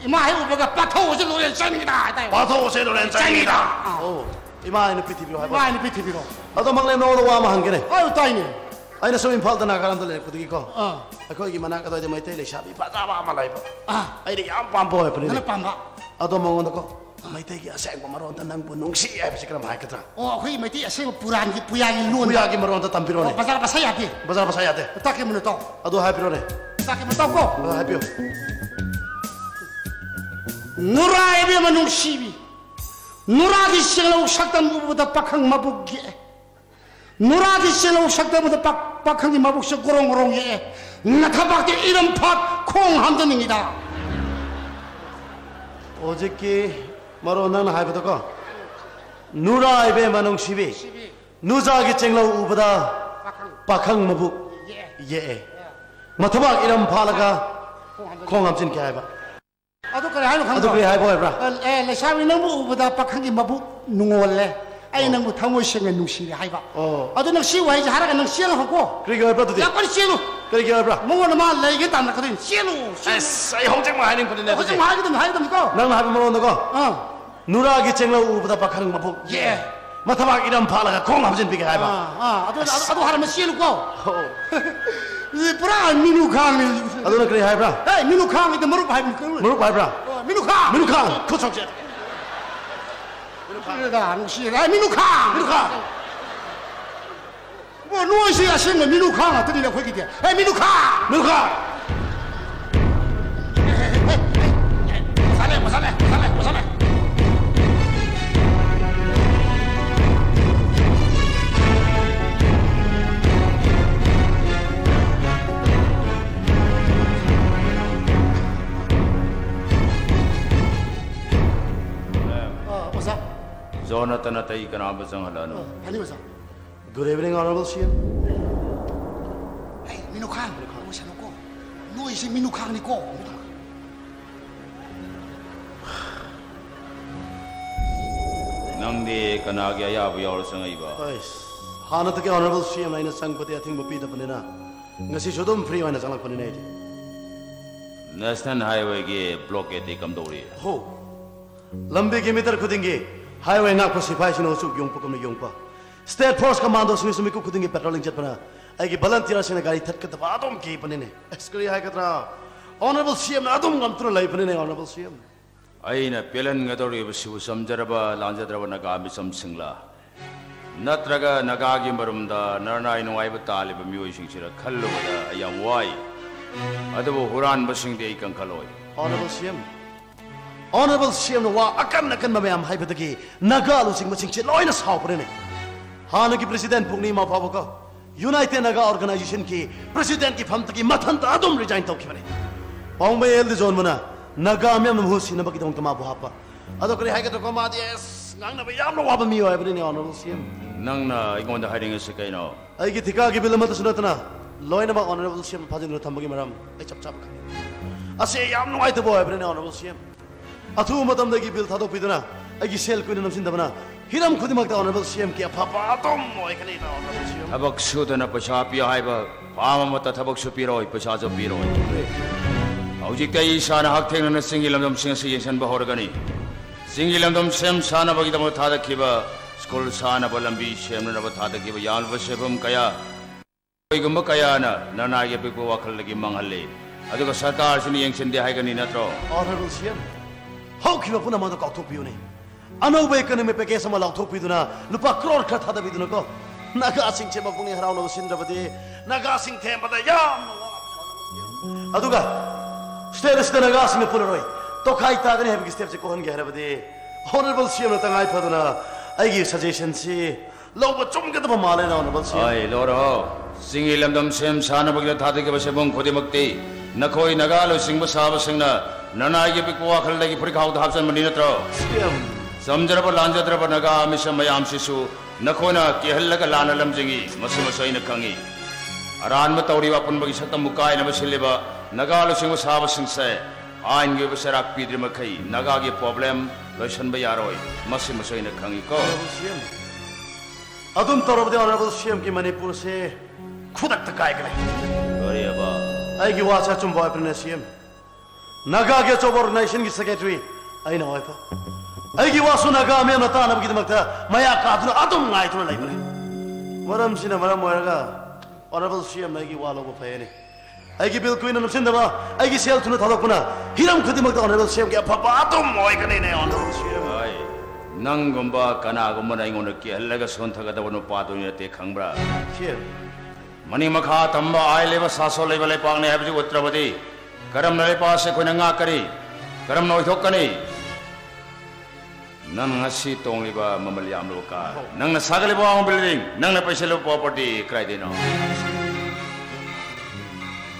ima hai u ba pathau ose loren signing ida ha pathau ose loren signing ida oh ima ai nupi thibing ha ba ima ai nupi thibing ado mangle no wa ma hangene ai utai ni ai na so in phal da na karam da le kudi ko akoi gi mana ka do de mai te le shabi ba da ba ma lai ba ai ri yam pam bo ai pni na pam ba ado mangon da ko ꯃꯩꯇꯩꯒꯤ ꯑꯁꯦꯡꯕ ꯃꯔꯣꯟꯗ ꯅꯪꯕꯨ ꯅꯨꯡꯁꯤ ꯍꯥꯏꯕꯁꯤ ꯀꯔꯝ ꯍꯥꯏꯒꯗ꯭ꯔꯥ ꯑꯣ ꯑꯩꯈꯣꯏ ꯃꯩꯇꯩ ꯑꯁꯦꯡꯕ ꯄꯨꯔꯥꯟꯒꯤ ꯄꯨꯌꯥꯒꯤ ꯂꯣꯟ ꯄꯨꯌꯥꯒꯤ ꯃꯔꯣꯟꯗ ꯇꯝꯕꯤꯔꯣꯅꯦ ꯕꯖꯥꯔ ꯕꯁꯥ ꯌꯥꯗꯦ ꯕꯖꯥꯔ ꯕꯁꯥꯌꯥꯗꯦ ꯇꯥꯛꯀꯤ ꯃꯅꯨ ꯇꯥꯎ ꯑꯗꯨ ꯍꯥꯏꯕꯤꯔꯣꯅꯦ ꯇꯥꯛꯀꯤ ꯃꯅꯨ ꯇꯥꯎꯀꯣ ꯑꯗꯨ ꯍꯥꯏꯕꯤꯌꯣ ꯅꯨꯔꯥꯏꯕꯤ ꯑꯃ ꯅꯨꯡꯁꯤꯕꯤ 누라기 셀로 삭담보다 빡한 마북게 누라기 셀로 삭담보다 빡 빡한이 마북서 고롱고롱게 나타박대 이런 팟콩 한던입니다 어저께 maro nang hai bata ka nura ai be manong shibi Nuza ki chengla ubada pakhang mabu ye mathaba iram phalaga khongam chin kya hai ba adu kare hai lu khang adu kare hai boy bra eh le shabi nang bu ubada pakhang gi mabu nungol le ai nang bu thango sheng nung shi hai ba adu nang shi wai hara ka nang shi la ko kri ga bra tu ya kangam shi lu 그렇게 해라. 뭔가 막 내게 담았거든. 씨로. 에이, 홍정만 하는 거네. 홍정만 하거든, 하거든, 거. 나는 하면 뭐 넣어. 어. 누라기 쟁로 우보다 박항 마북 예. 마타박 이름 팔아가 콩함진 비게 하이바 아, 아, 아도, 아도, 아도 하라면 시에놓고. 이 브라 민우캉이. 아도는 그래 하이브라 에이, 민우캉이 또 무릎 밟을 거. 무릎 하이브라 어, 민우캉. 민우칸 코척제 그러다, 혹시, 에이, 민우캉. 민우캉. 뭐, 누워있어야 생거 민우캉. 어떠니까 거기 돼. 에이, 민우캉. 민우칸 Jonathan at ay kanaba sang halano. 아니, 오사. Good evening, Honorable CM. 에이, 민우캉. 오사놓고. 누워있어, 민우캉이고. Nang di kanagi ayabu yaw sang iba. Guys, hana take honorable CM na ina sangpati ating mapi da panina. Ngasi sudom free wa na sanglak panina iti. National Highway gi blockade di kamdori. Ho. Lambi ki mitar kudingi highway ngak pa sipay sino usuk yung pa kumna yung pa. State Force Commando sini sumiku kudingi patrolling jet pana. Ay ki balantiya sina gari tat ka tapa atom ki panine. Eskri hai katra. Honorable CM na atom ngam tuna lai panine honorable CM. Aina pelan ngadori basibu samjaraba lanjadraba nagami samsingla. Natraga nagagi marumda narnai nuaiba taliba miyoy singsira khallubada ayam wai. Adabu huran basingde ikang khaloi. Honorable CM. Honorable CM wa akan akan mamayam hai pataki naga lusing masing che loina saw panine. Hana ki president pugni ma pawa ka. United Naga Organization ki president ki famta ki mathan ta adum resign tau ki bane. Pong me el zone mana naga me am hu sin ba ki dong tama bu hapa. Ado kri hai ka to ko ma yes ngang na ba yam no wa ba mi wa bane honorable CM. nang na Nangna ingonda hiding sa kaino. ai ki thika ki bilam ta sunatana loina ba honorable CM phajin ro thambagi maram ai chap chap ka. Ase yam no ai to boy bane honorable CM. अथु मतम दगी bill थादो पिदना। अगी cell कुन नमसिन दबना Hiram खुदि मक्ता honourable CM के अफापा तुम ओइकने ना honourable CM. थबक सुदना तो पछा पिय हाइब पाम मत थबक सु पिरोय पछा जो पिरोय औजी कई शान हक थेंग न सिंगी लमदम सिंग से येशन बहोर गनी। सिंगी लमदम सेम सान बगी दम थादा खिबा स्कूल सान बलंबी सेम न थादा खिबा याल वशेबम कया। कोइगम कया न नना ये वखल लगी मंगले अदुग सरकार सिनी येसन दे हाइगनी नत्रो honourable CM. Da honorable CM ki नना ये भी कुआँ खल लेगी परिकाव धाबसन मनी नत्रो समझर पर लांजर पर नगा आमिश मयाम शिशु नखोना केहल लगा लाना लम्जिंगी मस्से मसाई नखंगी आरान में तौरी वापन बगी सत्ता मुकाय नमस्सिले बा नगालो सिंगो साब सिंसे आइन ये भी सराक पीड़िर मखई नगा के। प्रॉब्लम लोशन बयारोई मस्से की मणिपुर से खुदक तकाएगा अरे बा 나가게 저버로 내신 기 세계트리 아이 나와 이파 아이기 와서 나가면 나타 안 하기도 막다 마야 가든 아동 나이 돌아 나이 그래 머람 신에 머람 뭐야가 어라버 시험 나기 와라고 파야니 아이기 빌 코인 놈 신다마 아이기 셀 투나 다덕구나 히람 그디 막다 어라버 시험 게 아파 아동 뭐이 그네 내 어라버 시험 아이 낭검바 까나검바 나 이거는 깨알라가 선타가다 보는 빠도니 때 강브라 시험 मनी मखा तंबा आय लेवा सासो लेवा ले पांगने है बजी उत्तरवदी ꯀꯔꯝꯅ ꯂꯩꯄꯥꯛꯁꯦ ꯑꯩꯈꯣꯏꯅ ꯉꯥꯛꯀꯅꯤ ꯀꯔꯝꯅ ꯑꯣꯏꯊꯣꯛꯀꯅꯤ ꯅꯪ ꯉꯁꯤ ꯇꯣꯡꯂꯤꯕ ꯃꯃꯜ ꯌꯥꯝꯂꯕ ꯀꯥꯔ ꯅꯪꯅ ꯁꯥꯒꯠꯂꯤꯕ ꯋꯥꯡꯕ ꯕꯤꯜꯗꯤꯡ ꯅꯪꯅ ꯄꯩꯁꯜꯂꯤꯕ ꯄ꯭ꯔꯣꯄꯔꯇꯤ ꯀꯗꯥꯏꯗꯩꯅꯣ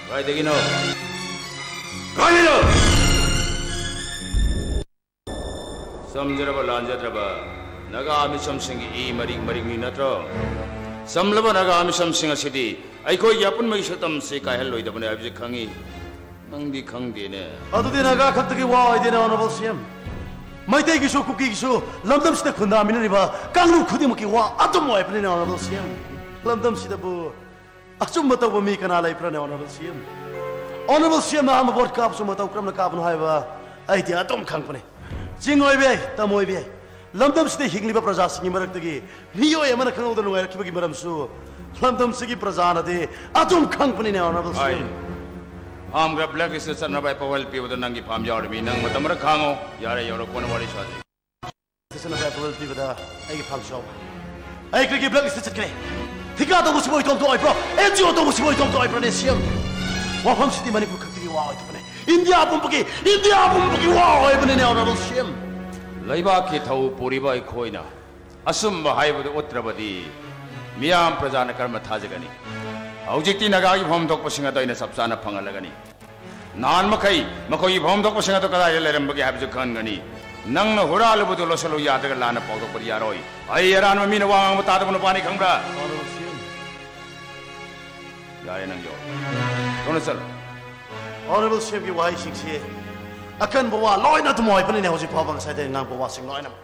ꯀꯗꯥꯏꯗꯒꯤꯅꯣ ꯀꯗꯥꯏꯗꯩꯅꯣ ꯁꯝꯖꯔꯕ ꯂꯥꯟꯖꯗ꯭ꯔꯕ ꯅꯒꯥ ꯃꯤꯆꯝꯁꯤꯡꯒꯤ ꯏ ꯃꯔꯤꯛ ꯃꯔꯤꯛꯅꯤ ꯅꯠꯇ꯭ꯔꯣ ꯁꯝꯂꯕ ꯅꯒꯥ ꯃꯤꯆꯝꯁꯤꯡ ꯑꯁꯤꯗꯤ ꯑꯩꯈꯣꯏꯒꯤ ꯑꯄꯨꯟꯕꯒꯤ ꯁꯛꯇꯝꯁꯤ ꯀꯥꯏꯍꯜꯂꯣꯏꯗꯕꯅꯤ ꯍꯥꯏꯕꯁꯤ ꯈꯪꯉꯤ Hindi khangdine. Adu dina ga khat ki wa dina honorable CM. Mai te gi so ku ki so lamdam sita khunda mina riba kanglu khudi mu wa adum wa ipne honorable CM. Lamdam sita bu asum mata bu mi kana la ipne honorable CM. Honorable CM am bot kap so mata ukram na kap no hai ba. Ai ti adum khang. Jing oi tam oi. Lamdam sita higli ba praja singi marak te gi. Ni oi amana khang udan wa maram su. Lamdam sigi praja na de adum khang pane honorable CM. आम ग्रब लग इस sir न भाई पवल P वदन नंगी form जाड़ मी नंग मतलब मतमर खांगो। यारे यारो कोन वाली शादी? इस सर न भाई पवल पी वदा आई की फाम शो आई क्लिक ब्लग इस सर करे थिका तो मुसी मोई तो आई ब्रो। एजी तो मुसी मोई तो आई ब्रो ने वो हम सिटी मनी पुख की आई तो ने इंडिया बम मियाम प्रजा ने कर्म थाजगनी हौजिक्ति नगागी भोम दोक पसिंग तो इने सबसा न फंग लगनी नान मखई मखोई भोम दोक तो कदा ले रंबगे हैब जो खन गनी नंग न हुरा लबु तो लसलो याद पौदो पर यारोई आई यरान में मीन वांग बता दो पानी खंगा यारे नंग यो दोनों sir Honorable Shrimp, you are six here. I can't be one. Loy not more. I believe now is a problem. I.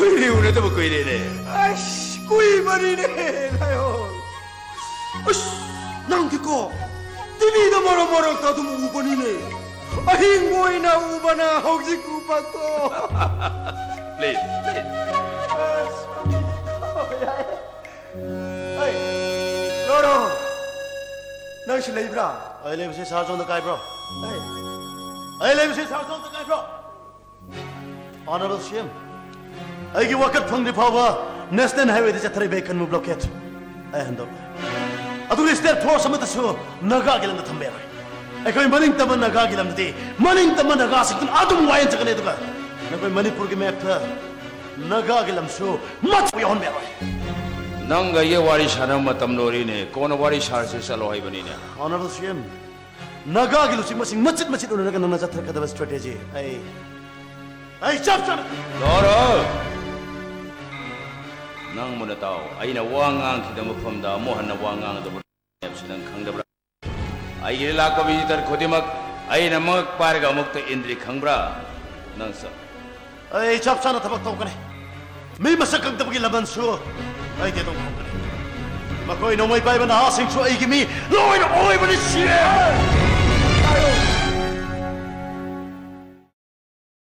कहिले हुन त म कहिले नै कोही पनि नाङ्गीको तिमी त मरो मरो त तुम ऊ पनि नै अहिङ गोइना ऊ बना हौजी कुपाको प्लिज 너로 널시 레이.브라. 아이 레이브시 사정도 까이브라. 아이. 레이브시 사정도 까이브라. Honorable Shim. अगी वक्त फंगदी फावा नेशनल हाईवे दे चथरे बेकन मु ब्लॉकेट ए हंदो अदु स्टेट फोर्स मत सो नगा गेलन थंबे रय एकोय मनिंग तब नगा गेलन दे मनिंग तब नगा सिकन अदुम वायन चकने दगा नकोय मणिपुर के मैप था नगा गेलन सो मत योन बे रय नंग ये वारी शरम मतम नोरी ने कोन वारी शार से चलो हाई बनी ने ऑनरेबल सीएम नगा गेलुसी मसिंग मचित मचित उन्होंने का नना चथर का दव स्ट्रेटजी आई आई चप चप गौरव nang mo na tao ay na wangang kita mo from da mo han na wangang da bur yap sinang khang da bra ay gile la ko visitor khodi mak ay na mak par ga muk to indri kang bra nang sa ay chap sa na thabak tong kane may ma sakang da bagi laban su ay de tong khang kane makoy no may paiba na asing su ay gi mi loi no oi ba ni shi